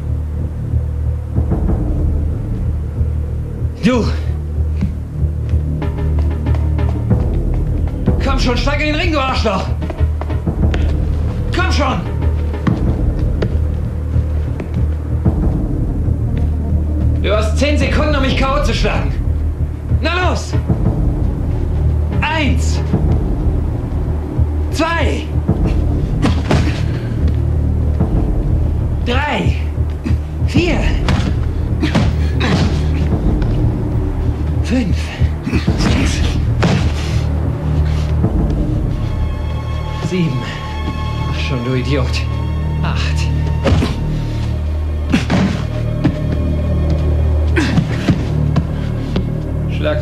Du. Schon, steig in den Ring, du Arschloch. Komm schon. Du hast zehn Sekunden, um mich K.O. zu schlagen. Na los. Eins.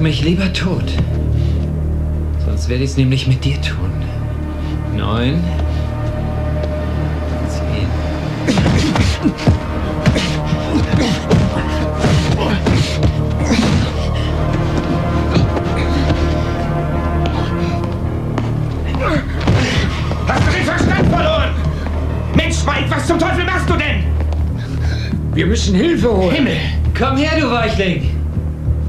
Mich lieber tot. Sonst werde ich es nämlich mit dir tun. Neun. Zehn. Hast du den Verstand verloren? Mensch, Mike, was zum Teufel machst du denn? Wir müssen Hilfe holen. Himmel! Komm her, du Weichling!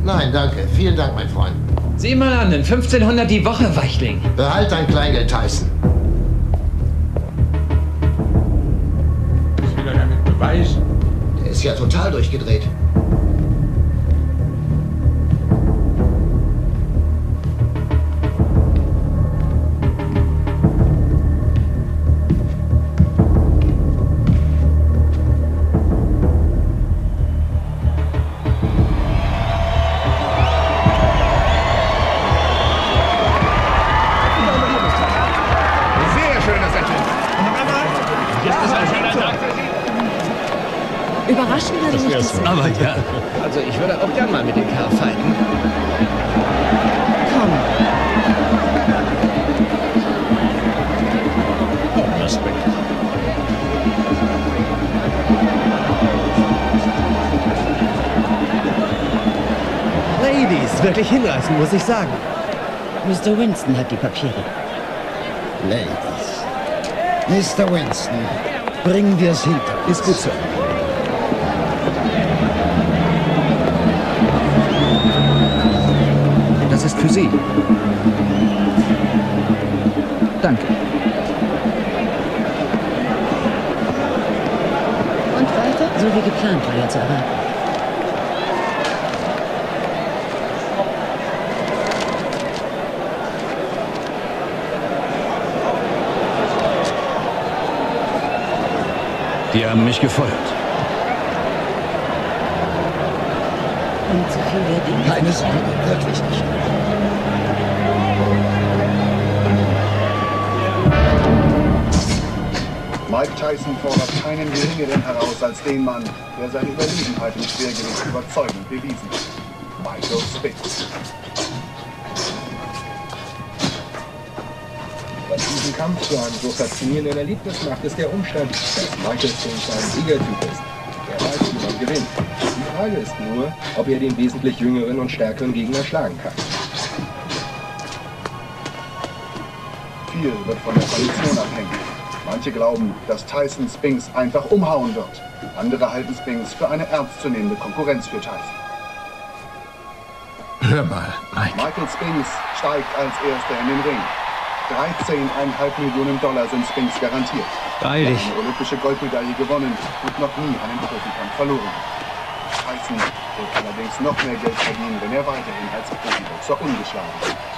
Nein, danke. Vielen Dank, mein Freund. Sieh mal an, in 1500 die Woche, Weichling. Behalt dein Kleingeld, Tyson. Was will er damit beweisen? Der ist ja total durchgedreht. Aber ja. Also ich würde auch gern mal mit dem Kerl fighten. Respekt. Ladies, wirklich hinreißend, muss ich sagen. Mr. Winston hat die Papiere. Ladies. Mr. Winston, bringen wir es hinter. Ist gut so. Für Sie. Danke. Und weiter? So wie geplant war ja zu erwarten. Die haben mich gefeuert. Und so viel werde ich. Keine Sorge, wirklich nicht. Mike Tyson fordert keinen geringeren heraus als den Mann, der seine Überlegenheit im Schwergewicht überzeugend bewiesen hat. Michael Spitz. Was diesen Kampf zu einem so faszinierenden Erlebnis macht, ist der Umstand, dass Michael Spinks ein Siegertyp ist. Er weiß, wie man gewinnt. Die Frage ist nur, ob er den wesentlich jüngeren und stärkeren Gegner schlagen kann. Viel wird von der Kondition abhängen. Manche glauben, dass Tyson Spinks einfach umhauen wird. Andere halten Spinks für eine ernstzunehmende Konkurrenz für Tyson. Hör mal, Mike. Michael Spinks steigt als erster in den Ring. 13,5 Millionen Dollar sind Spinks garantiert. Beeil Er hat eine olympische Goldmedaille gewonnen und noch nie einen Profikampf verloren. Tyson wird allerdings noch mehr Geld verdienen, wenn er weiterhin als Profiboxer ungeschlagen bleibt.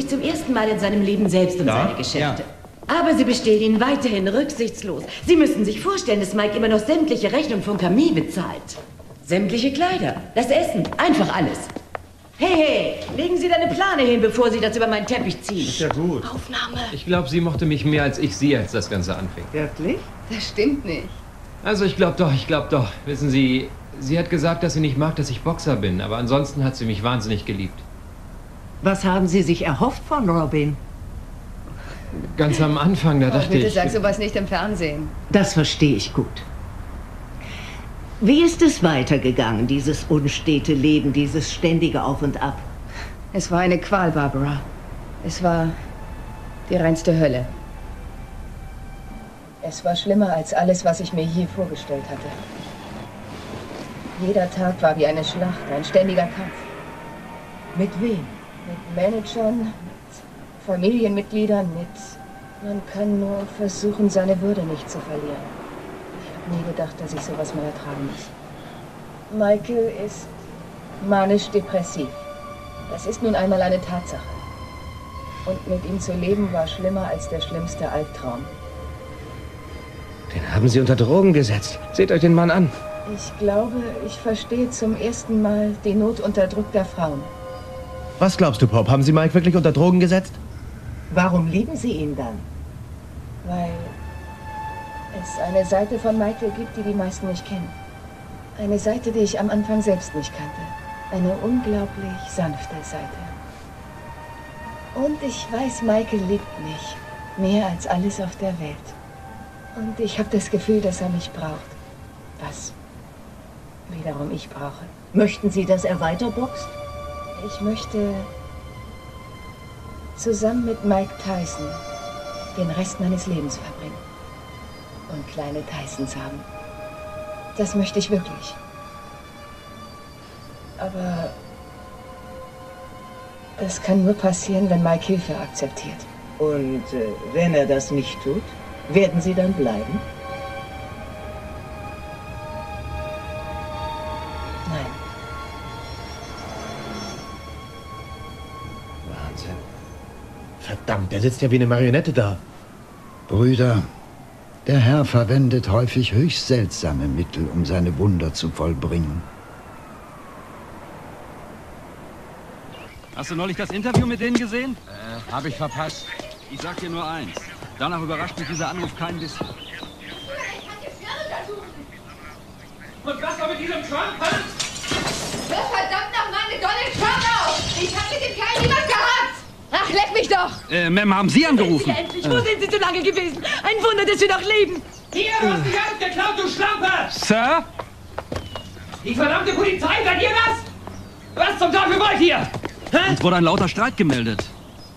Sich zum ersten Mal in seinem Leben selbst um Ja? seine Geschäfte. Aber Sie bestehen Ihnen weiterhin rücksichtslos. Sie müssen sich vorstellen, dass Mike immer noch sämtliche Rechnungen von Camille bezahlt. Sämtliche Kleider, das Essen, einfach alles. Hey, hey, legen Sie deine Plane hin, bevor Sie das über meinen Teppich ziehen. Ist ja gut. Aufnahme. Ich glaube, sie mochte mich mehr als ich sie, als das Ganze anfing. Wirklich? Das stimmt nicht. Also ich glaube doch, ich glaube doch. Wissen Sie, sie hat gesagt, dass sie nicht mag, dass ich Boxer bin, aber ansonsten hat sie mich wahnsinnig geliebt. Was haben Sie sich erhofft von Robin? Ganz am Anfang, da Oh, dachte bitte ich... sag sowas nicht im Fernsehen. Das verstehe ich gut. Wie ist es weitergegangen, dieses unstete Leben, dieses ständige Auf und Ab? Es war eine Qual, Barbara. Es war die reinste Hölle. Es war schlimmer als alles, was ich mir je vorgestellt hatte. Jeder Tag war wie eine Schlacht, ein ständiger Kampf. Mit wem? Mit Managern, mit Familienmitgliedern, mit... Man kann nur versuchen, seine Würde nicht zu verlieren. Ich habe nie gedacht, dass ich sowas mal ertragen muss. Michael ist manisch-depressiv. Das ist nun einmal eine Tatsache. Und mit ihm zu leben war schlimmer als der schlimmste Albtraum. Den haben Sie unter Drogen gesetzt. Seht euch den Mann an. Ich glaube, ich verstehe zum ersten Mal die Not unterdrückter Frauen. Was glaubst du, Pop? Haben Sie Mike wirklich unter Drogen gesetzt? Warum lieben Sie ihn dann? Weil es eine Seite von Michael gibt, die die meisten nicht kennen. Eine Seite, die ich am Anfang selbst nicht kannte. Eine unglaublich sanfte Seite. Und ich weiß, Michael liebt mich. Mehr als alles auf der Welt. Und ich habe das Gefühl, dass er mich braucht. Was wiederum ich brauche. Möchten Sie, dass er weiterboxt? Ich möchte zusammen mit Mike Tyson den Rest meines Lebens verbringen. Und kleine Tysons haben. Das möchte ich wirklich. Aber das kann nur passieren, wenn Mike Hilfe akzeptiert. Und äh, wenn er das nicht tut, werden Sie dann bleiben? Der sitzt ja wie eine Marionette da. Brüder, der Herr verwendet häufig höchst seltsame Mittel, um seine Wunder zu vollbringen. Hast du neulich das Interview mit denen gesehen? Äh, hab ich verpasst. Ich sag dir nur eins. Danach überrascht mich dieser Anruf kein bisschen. Und was war mit diesem Trump, hä? Hör verdammt noch meine Donald Trump auf! Ich hab mit dem Kerl niemand gehabt! Ach, leck mich doch! Äh, Mem, haben Sie angerufen? Endlich, wo sind Sie so lange gewesen? Ein Wunder, dass wir noch leben. Hier, du hast dich alles geklaut, du Schlampe! Sir? Die verdammte Polizei, seid ihr das? Was zum Teufel wollt ihr? Hä? Uns wurde ein lauter Streit gemeldet.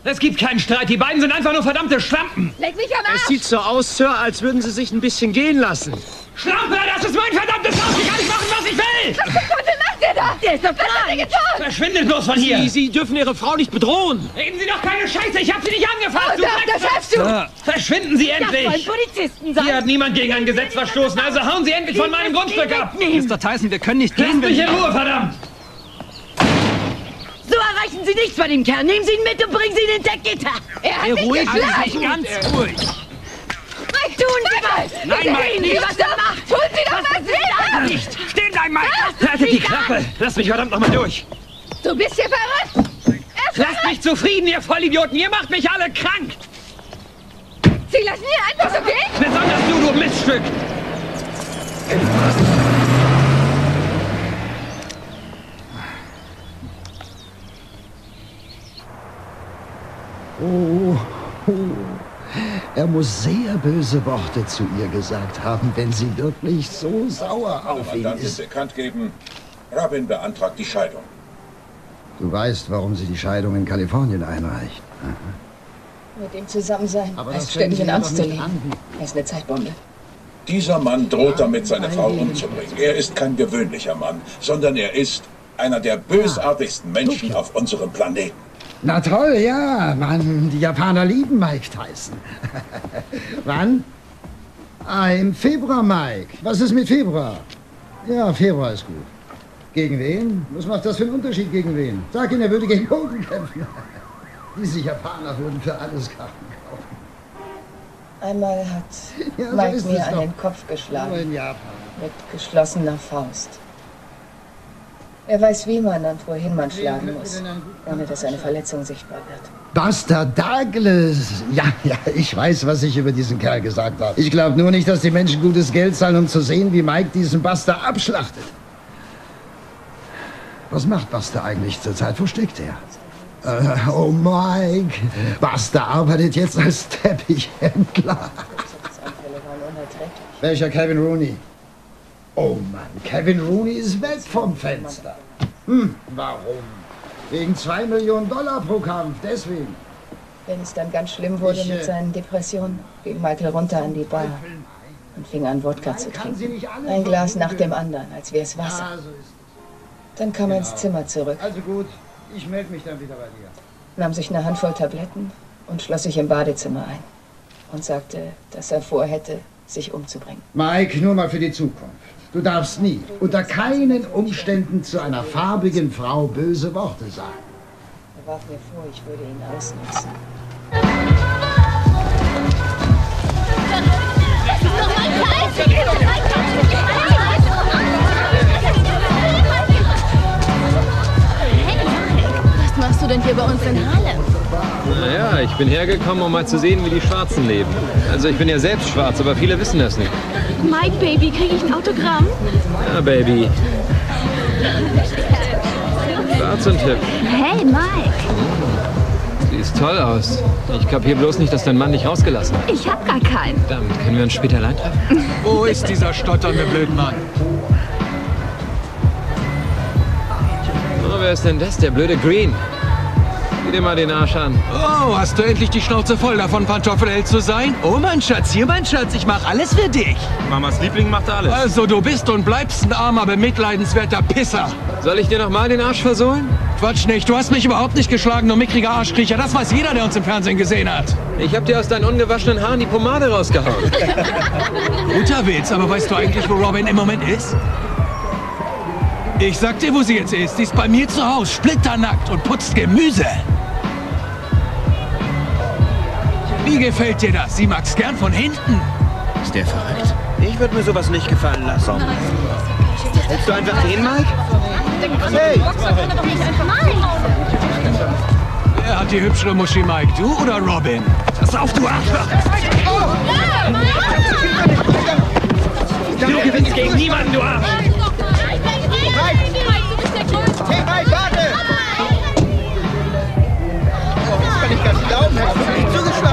Es gibt keinen Streit, die beiden sind einfach nur verdammte Schlampen! Leck mich am Arsch! Es sieht so aus, Sir, als würden Sie sich ein bisschen gehen lassen. Schlampe, das ist mein verdammtes Haus! Ich kann nicht machen, was ich will! Was zum Teufel macht ihr da? Der ist doch was hat er getan? Verschwindet bloß von hier! Sie, Sie dürfen Ihre Frau nicht bedrohen. Reden Sie doch keine Scheiße! Ich hab Sie nicht angefasst! Oh, du da, das schaffst du! Sir, Verschwinden Sie endlich! Das sollen Polizisten sein. Hier hat niemand gegen ein Gesetz verstoßen, also hauen Sie endlich von meinem Grundstück ab! Mr. Tyson, wir können nicht Lasst gehen, wenn mich Sie... in Ruhe, verdammt! So erreichen Sie nichts von dem Kerl. Nehmen Sie ihn mit und bringen Sie ihn in Deckgitter. Er hat Hey, ruhig, geschlagen! sich ganz ruhig. Mike, tun Sie was! Nein, Mike, nicht. was er macht! Tun Sie doch was! Hilfe! Nicht! Stehen bleiben, Mike! Haltet die Klappe! Lasst mich verdammt noch mal durch! Du bist hier verrückt! Er Lasst mich zufrieden, ihr Vollidioten! Ihr macht mich alle krank! Sie lassen ihn einfach so gehen? Besonders du, du Miststück! Oh, oh, er muss sehr böse Worte zu ihr gesagt haben, wenn sie wirklich so sauer auf ihn Mandantin ist. bekannt geben, Robin beantragt die Scheidung. Du weißt, warum sie die Scheidung in Kalifornien einreicht. Mit ihm zusammen sein, Aber heißt ständig in Angst zu leben. Er ist eine Zeitbombe. Dieser Mann droht damit, seine Frau umzubringen. Er ist kein gewöhnlicher Mann, sondern er ist einer der bösartigsten Menschen auf unserem Planeten. Na toll, ja, Mann, die Japaner lieben Mike Tyson. Wann? Ah, im Februar, Mike. Was ist mit Februar? Ja, Februar ist gut. Gegen wen? Was macht das für einen Unterschied gegen wen? Sag ihm, er würde gegen Hogan kämpfen. Diese Japaner würden für alles Karten kaufen. Einmal hat Ja, so Mike ist mir an den Kopf geschlagen. Nur in Japan. Mit geschlossener Faust. Er weiß, wie man und wohin man schlagen muss, ohne dass eine Verletzung sichtbar wird. Buster Douglas. Ja, ja, ich weiß, was ich über diesen Kerl gesagt habe. Ich glaube nur nicht, dass die Menschen gutes Geld zahlen, um zu sehen, wie Mike diesen Buster abschlachtet. Was macht Buster eigentlich zurzeit? Wo steckt er? Äh, oh, Mike. Buster arbeitet jetzt als Teppichhändler. Welcher Kevin Rooney? Oh Mann, Kevin Rooney ist weg vom Fenster. Hm, warum? Wegen zwei Millionen Dollar pro Kampf, deswegen. Wenn es dann ganz schlimm wurde Ich, äh, mit seinen Depressionen, ging Michael runter an die Bar und fing an, Wodka zu trinken. Ein Glas nach dem anderen, als wäre es Wasser. Dann kam er ins Genau. Zimmer zurück, Also gut, ich melde mich dann wieder bei dir. nahm sich eine Handvoll Tabletten und schloss sich im Badezimmer ein und sagte, dass er vorhätte, sich umzubringen. Mike, nur mal für die Zukunft. Du darfst nie, unter keinen Umständen zu einer farbigen Frau böse Worte sagen. Er warf mir vor, ich würde ihn ausnutzen. Was machst du denn hier bei uns in Harlem? Naja, ich bin hergekommen, um mal zu sehen, wie die Schwarzen leben. Also ich bin ja selbst schwarz, aber viele wissen das nicht. Mike, Baby, kriege ich ein Autogramm? Ja, Baby. Schwarz und hübsch. Hey, Mike. Siehst toll aus. Ich kapier bloß nicht, dass dein Mann dich rausgelassen hat. Ich hab gar keinen. Verdammt, können wir uns später allein treffen? Wo ist dieser stotternde Blödmann? Oh, wer ist denn das? Der blöde Green. Sieh dir mal den Arsch an. Oh, hast du endlich die Schnauze voll davon, Pantoffelheld zu sein? Oh, mein Schatz, hier, mein Schatz, ich mach alles für dich. Mamas Liebling macht alles. Also, du bist und bleibst ein armer, bemitleidenswerter Pisser. Soll ich dir noch mal den Arsch versohlen? Quatsch nicht, du hast mich überhaupt nicht geschlagen, du mickriger Arschkriecher. Das weiß jeder, der uns im Fernsehen gesehen hat. Ich hab dir aus deinen ungewaschenen Haaren die Pomade rausgehauen. Guter Witz, aber weißt du eigentlich, wo Robin im Moment ist? Ich sag dir, wo sie jetzt ist. Sie ist bei mir zu Hause, splitternackt und putzt Gemüse. Wie gefällt dir das? Sie mag's gern von hinten. Ist der verrückt? Ich würde mir sowas nicht gefallen lassen. Willst du einfach gehen, Mike? Hey! Kann er! Wer hat die hübschere Muschi, Mike? Du oder Robin? Pass auf, du Arschloch! Du gewinnst gegen niemanden, du Arsch! Hey, Mike, warte! Das kann ich gar nicht glauben, hättest du nicht zugeschlagen.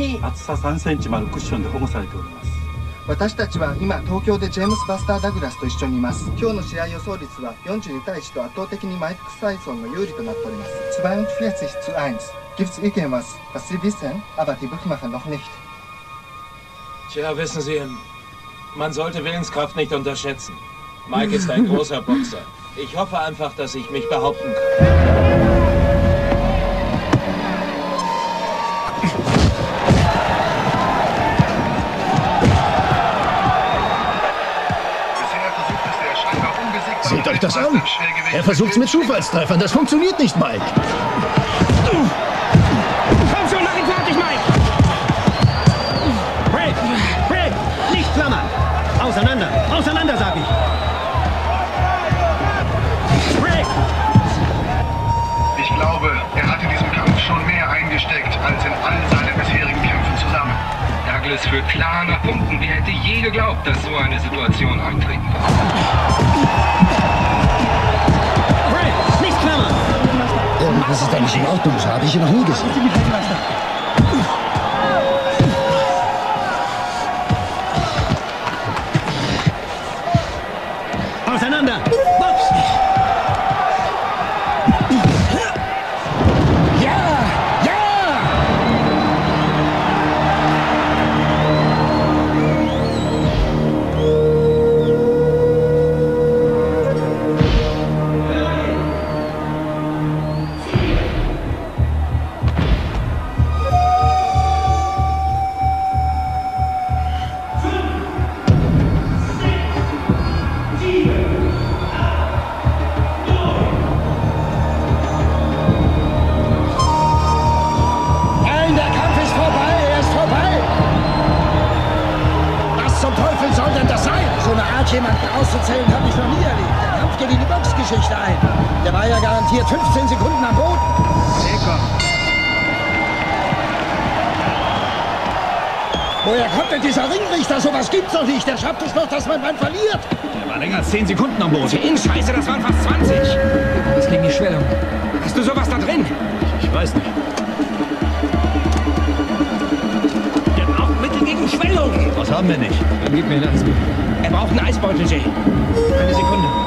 に厚さ3センチもあるクッションで保護されております私たちは今東京でジェームス・バスター・ダグラスと一緒にいます今日の試合予想率は42対1と圧倒的にマイク・タイソンの有利となっております42 zu 1 Gibt's irgendwas, was Sie wissen, aber die Bookmacher noch nicht? Tja, wissen Sie, man sollte Willenskraft nicht unterschätzen. Mike ist ein großer Boxer. Ich hoffe einfach, dass ich mich behaupten kann. Das an. Er versucht's mit Zufallstreffern. Das funktioniert nicht, Mike. Douglas führt klar nach Punkten. Wer hätte je geglaubt, dass so eine Situation eintreten wird? Irgendwas ist da nicht in Ordnung, so habe ich ihn noch nie gesehen. Der ja garantiert 15 Sekunden am Boden. Woher kommt denn dieser Ringrichter? Sowas gibt's doch nicht. Der schafft es noch, dass man Mann verliert. Er war länger als 10 Sekunden am Boden. 10, scheiße, das waren fast 20. Das gegen die Schwellung. Hast du sowas da drin? Ich weiß nicht. Der braucht Mittel gegen Schwellung. Was haben wir nicht? Dann gib mir ein Eisbügel. Er braucht einen Eisbeutel, Jay. Eine Sekunde.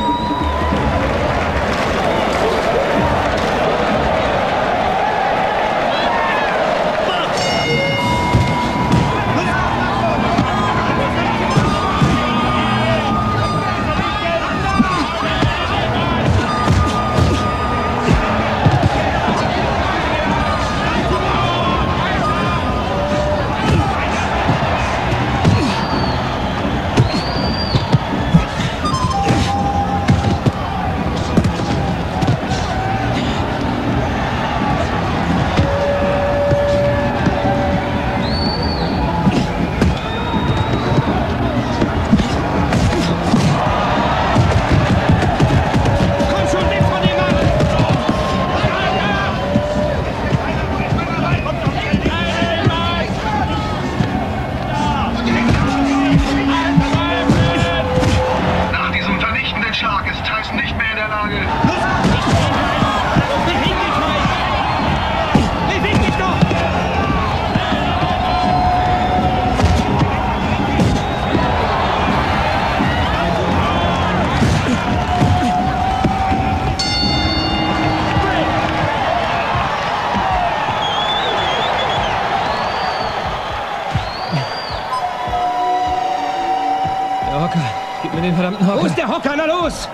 Los!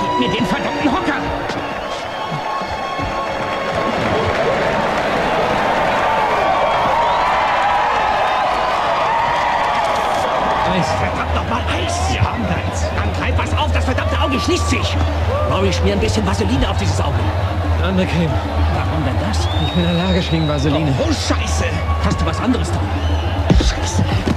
Gib mir den verdammten Hocker! Eis. Verdammt nochmal Eis! Wir haben eins. Dann greif was auf, das verdammte Auge schließt sich. Rory, schmier ein bisschen Vaseline auf dieses Auge. Eine andere Creme. Warum denn das? Ich bin allergisch gegen Vaseline. Oh, Scheiße! Hast du was anderes? Scheiße. Scheiße.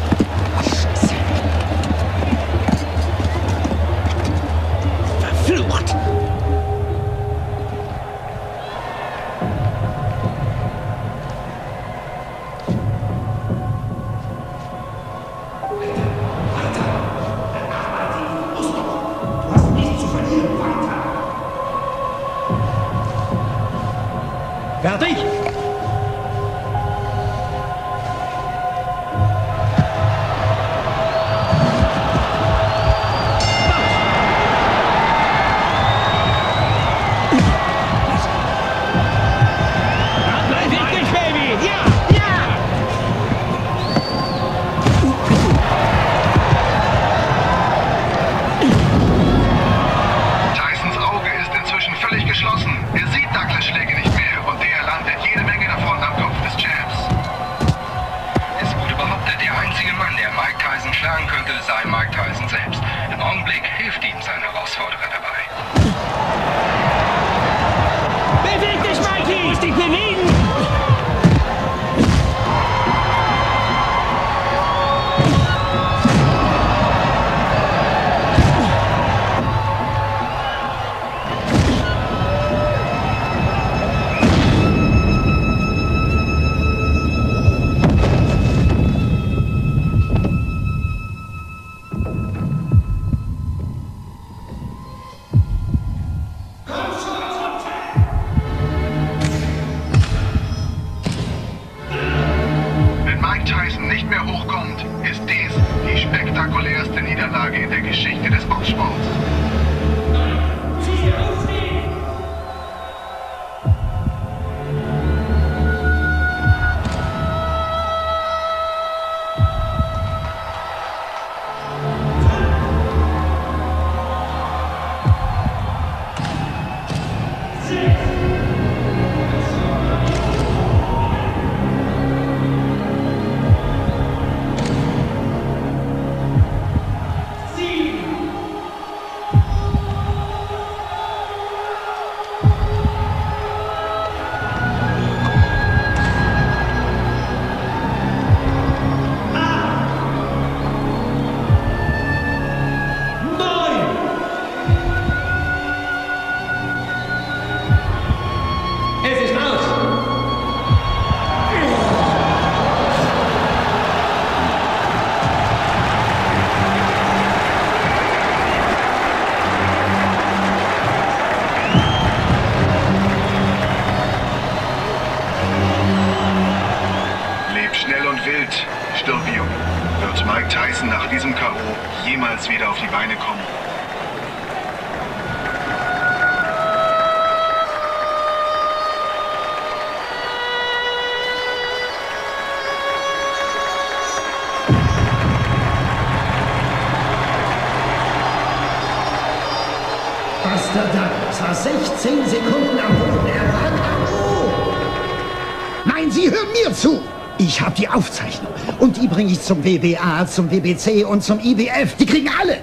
Bringe ich zum WBA, zum WBC und zum IBF. Die kriegen alle.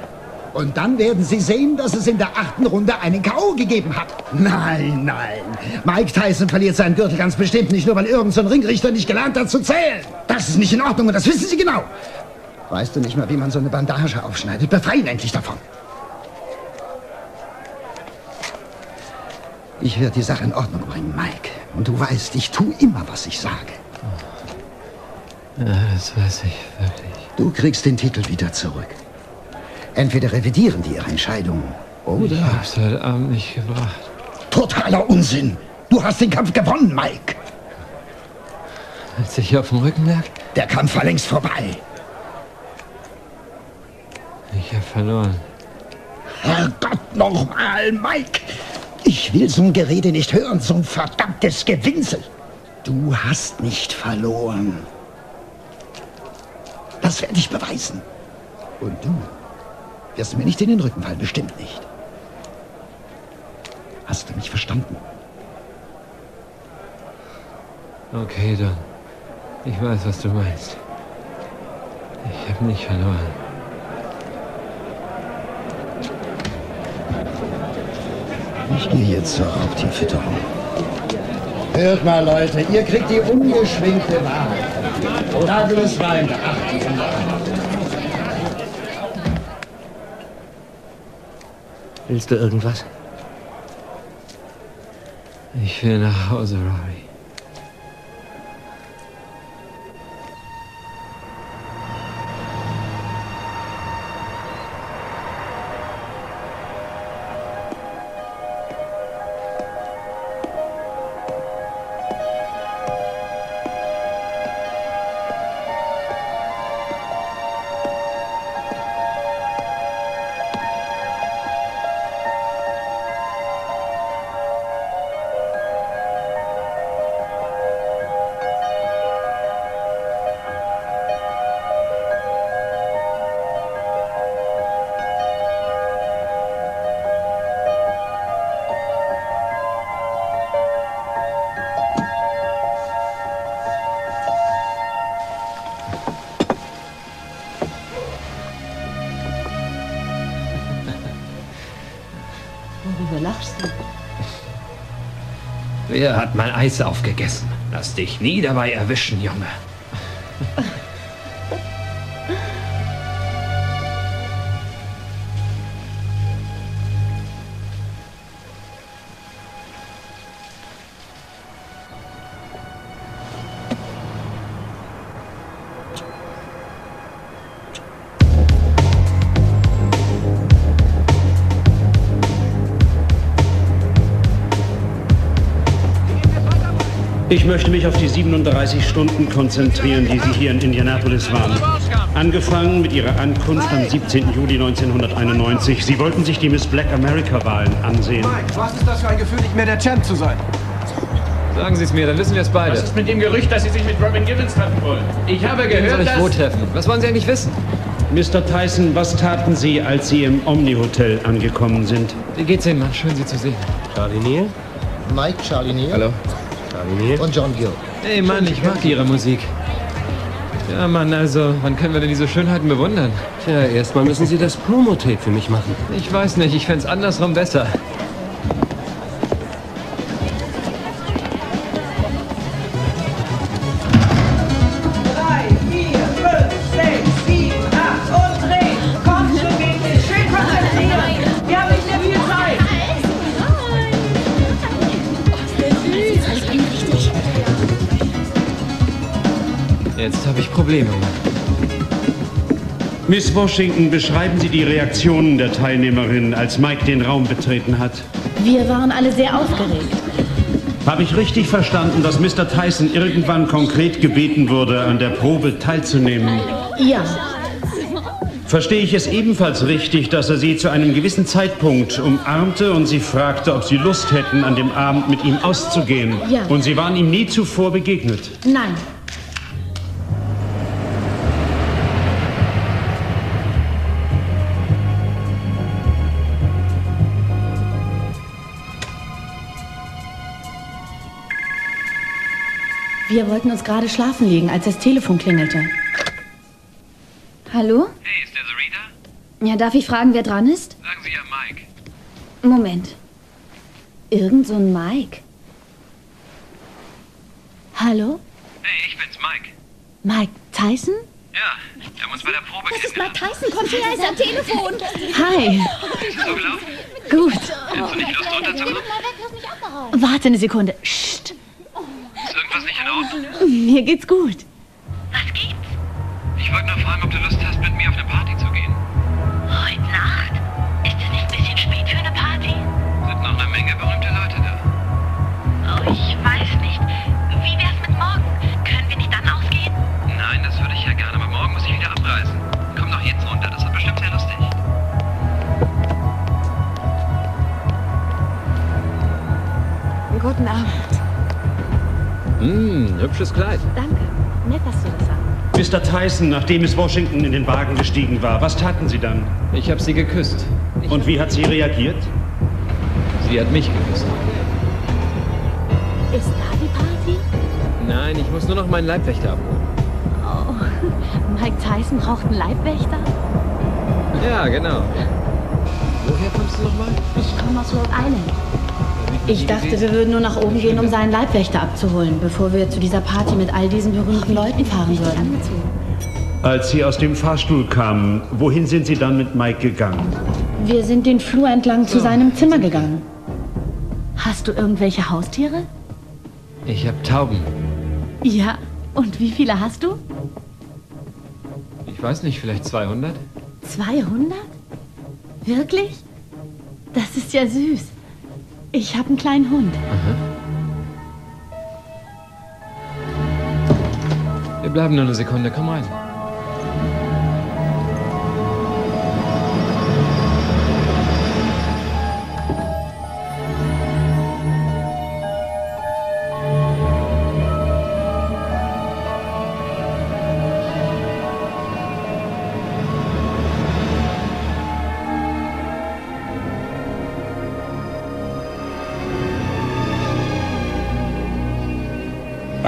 Und dann werden Sie sehen, dass es in der achten Runde einen K.O. gegeben hat. Nein, nein. Mike Tyson verliert seinen Gürtel ganz bestimmt nicht, nur weil irgendein so Ringrichter nicht gelernt hat zu zählen. Das ist nicht in Ordnung und das wissen Sie genau. Weißt du nicht mal, wie man so eine Bandage aufschneidet? Befreie ihn endlich davon. Ich werde die Sache in Ordnung bringen, Mike. Und du weißt, ich tue immer, was ich sage. Ja, das weiß ich wirklich. Du kriegst den Titel wieder zurück. Entweder revidieren die ihre Entscheidung oder... Ich hab's heute Abend nicht gebracht. Totaler Unsinn! Du hast den Kampf gewonnen, Mike! Als ich auf dem Rücken lag? Der Kampf war längst vorbei. Ich hab verloren. Herrgott nochmal, Mike! Ich will so ein Gerede nicht hören, so ein verdammtes Gewinsel. Du hast nicht verloren. Das werde ich beweisen. Und du wirst mir nicht in den Rücken fallen, bestimmt nicht. Hast du mich verstanden? Okay, dann. Ich weiß, was du meinst. Ich hab nicht verloren. Ich gehe jetzt zur Raubtierfütterung. Hört mal, Leute, ihr kriegt die ungeschminkte Wahrheit. Douglas war in der achten Runde. Willst du irgendwas? Ich will nach Hause, Rory. Worüber lachst du? Wer hat mein Eis aufgegessen? Lass dich nie dabei erwischen, Junge. Ich möchte mich auf die 37 Stunden konzentrieren, die Sie hier in Indianapolis waren. Angefangen mit ihrer Ankunft am 17. Juli 1991. Sie wollten sich die Miss Black America-Wahlen ansehen. Mike, was ist das für ein Gefühl, nicht mehr der Champ zu sein? Sagen Sie es mir, dann wissen wir es beide. Was ist mit dem Gerücht, dass Sie sich mit Robin Givens treffen wollen? Ich habe gehört, soll ich dass... wo treffen? Was wollen Sie eigentlich wissen? Mr. Tyson, was taten Sie, als Sie im Omni-Hotel angekommen sind? Wie geht's Ihnen, Mann? Schön, Sie zu sehen. Charlie Neal? Mike, Charlie Neal. Hallo. Neal? Und John Gill. Hey, Mann, ich mag Ihre Musik. Ja, Mann, also, wann können wir denn diese Schönheiten bewundern? Tja, erstmal müssen Sie das Promo-Tape für mich machen. Ich weiß nicht, ich fänd's andersrum besser. Probleme. Miss Washington, beschreiben Sie die Reaktionen der Teilnehmerin, als Mike den Raum betreten hat. Wir waren alle sehr aufgeregt. Habe ich richtig verstanden, dass Mr. Tyson irgendwann konkret gebeten wurde, an der Probe teilzunehmen? Ja, Verstehe ich es ebenfalls richtig, dass er Sie zu einem gewissen Zeitpunkt umarmte und Sie fragte, ob Sie Lust hätten, an dem Abend mit ihm auszugehen? Ja. Und Sie waren ihm nie zuvor begegnet? nein. Wir wollten uns gerade schlafen legen, als das Telefon klingelte. Hallo? Hey, ist der Zarita? Ja, darf ich fragen, wer dran ist? Sagen Sie ja Mike. Moment. Irgend so ein Mike. Hallo? Hey, ich bin's, Mike. Mike Tyson? Ja, wir haben uns bei der Probe Das ist Mike Tyson, kommt her, ist am Telefon. Hi. Ist es so gelaufen? Gut. Hättest du nicht Lust runterzukommen? Warte eine Sekunde. Psst. Irgendwas nicht in Ordnung? Mir geht's gut. Ich wollte nur fragen, ob du Lust hast, mit mir auf eine Party hübsches Kleid. Danke. Nett, dass du das sagst. Mr. Tyson, nachdem Miss Washington in den Wagen gestiegen war, was taten Sie dann? Ich habe sie geküsst. Und wie hat sie reagiert? Sie hat mich geküsst. Ist da die Party? Nein, ich muss nur noch meinen Leibwächter abholen. Oh, Mike Tyson braucht einen Leibwächter? Ja, genau. Woher kommst du nochmal? Ich komme aus Rhode Island. Ich dachte, wir würden nur nach oben gehen, um seinen Leibwächter abzuholen, bevor wir zu dieser Party mit all diesen berühmten Leuten fahren würden. Als Sie aus dem Fahrstuhl kamen, wohin sind Sie dann mit Mike gegangen? Wir sind den Flur entlang zu seinem Zimmer gegangen. Hast du irgendwelche Haustiere? Ich habe Tauben. Ja. Und wie viele hast du? Ich weiß nicht, vielleicht 200? 200? Wirklich? Das ist ja süß. Ich habe einen kleinen Hund. Wir bleiben nur eine Sekunde, komm rein.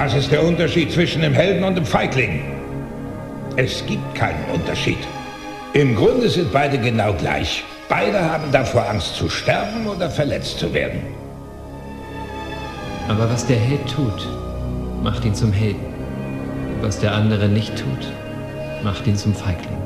Was ist der Unterschied zwischen dem Helden und dem Feigling? Es gibt keinen Unterschied. Im Grunde sind beide genau gleich. Beide haben davor Angst zu sterben oder verletzt zu werden. Aber was der Held tut, macht ihn zum Helden. Was der andere nicht tut, macht ihn zum Feigling.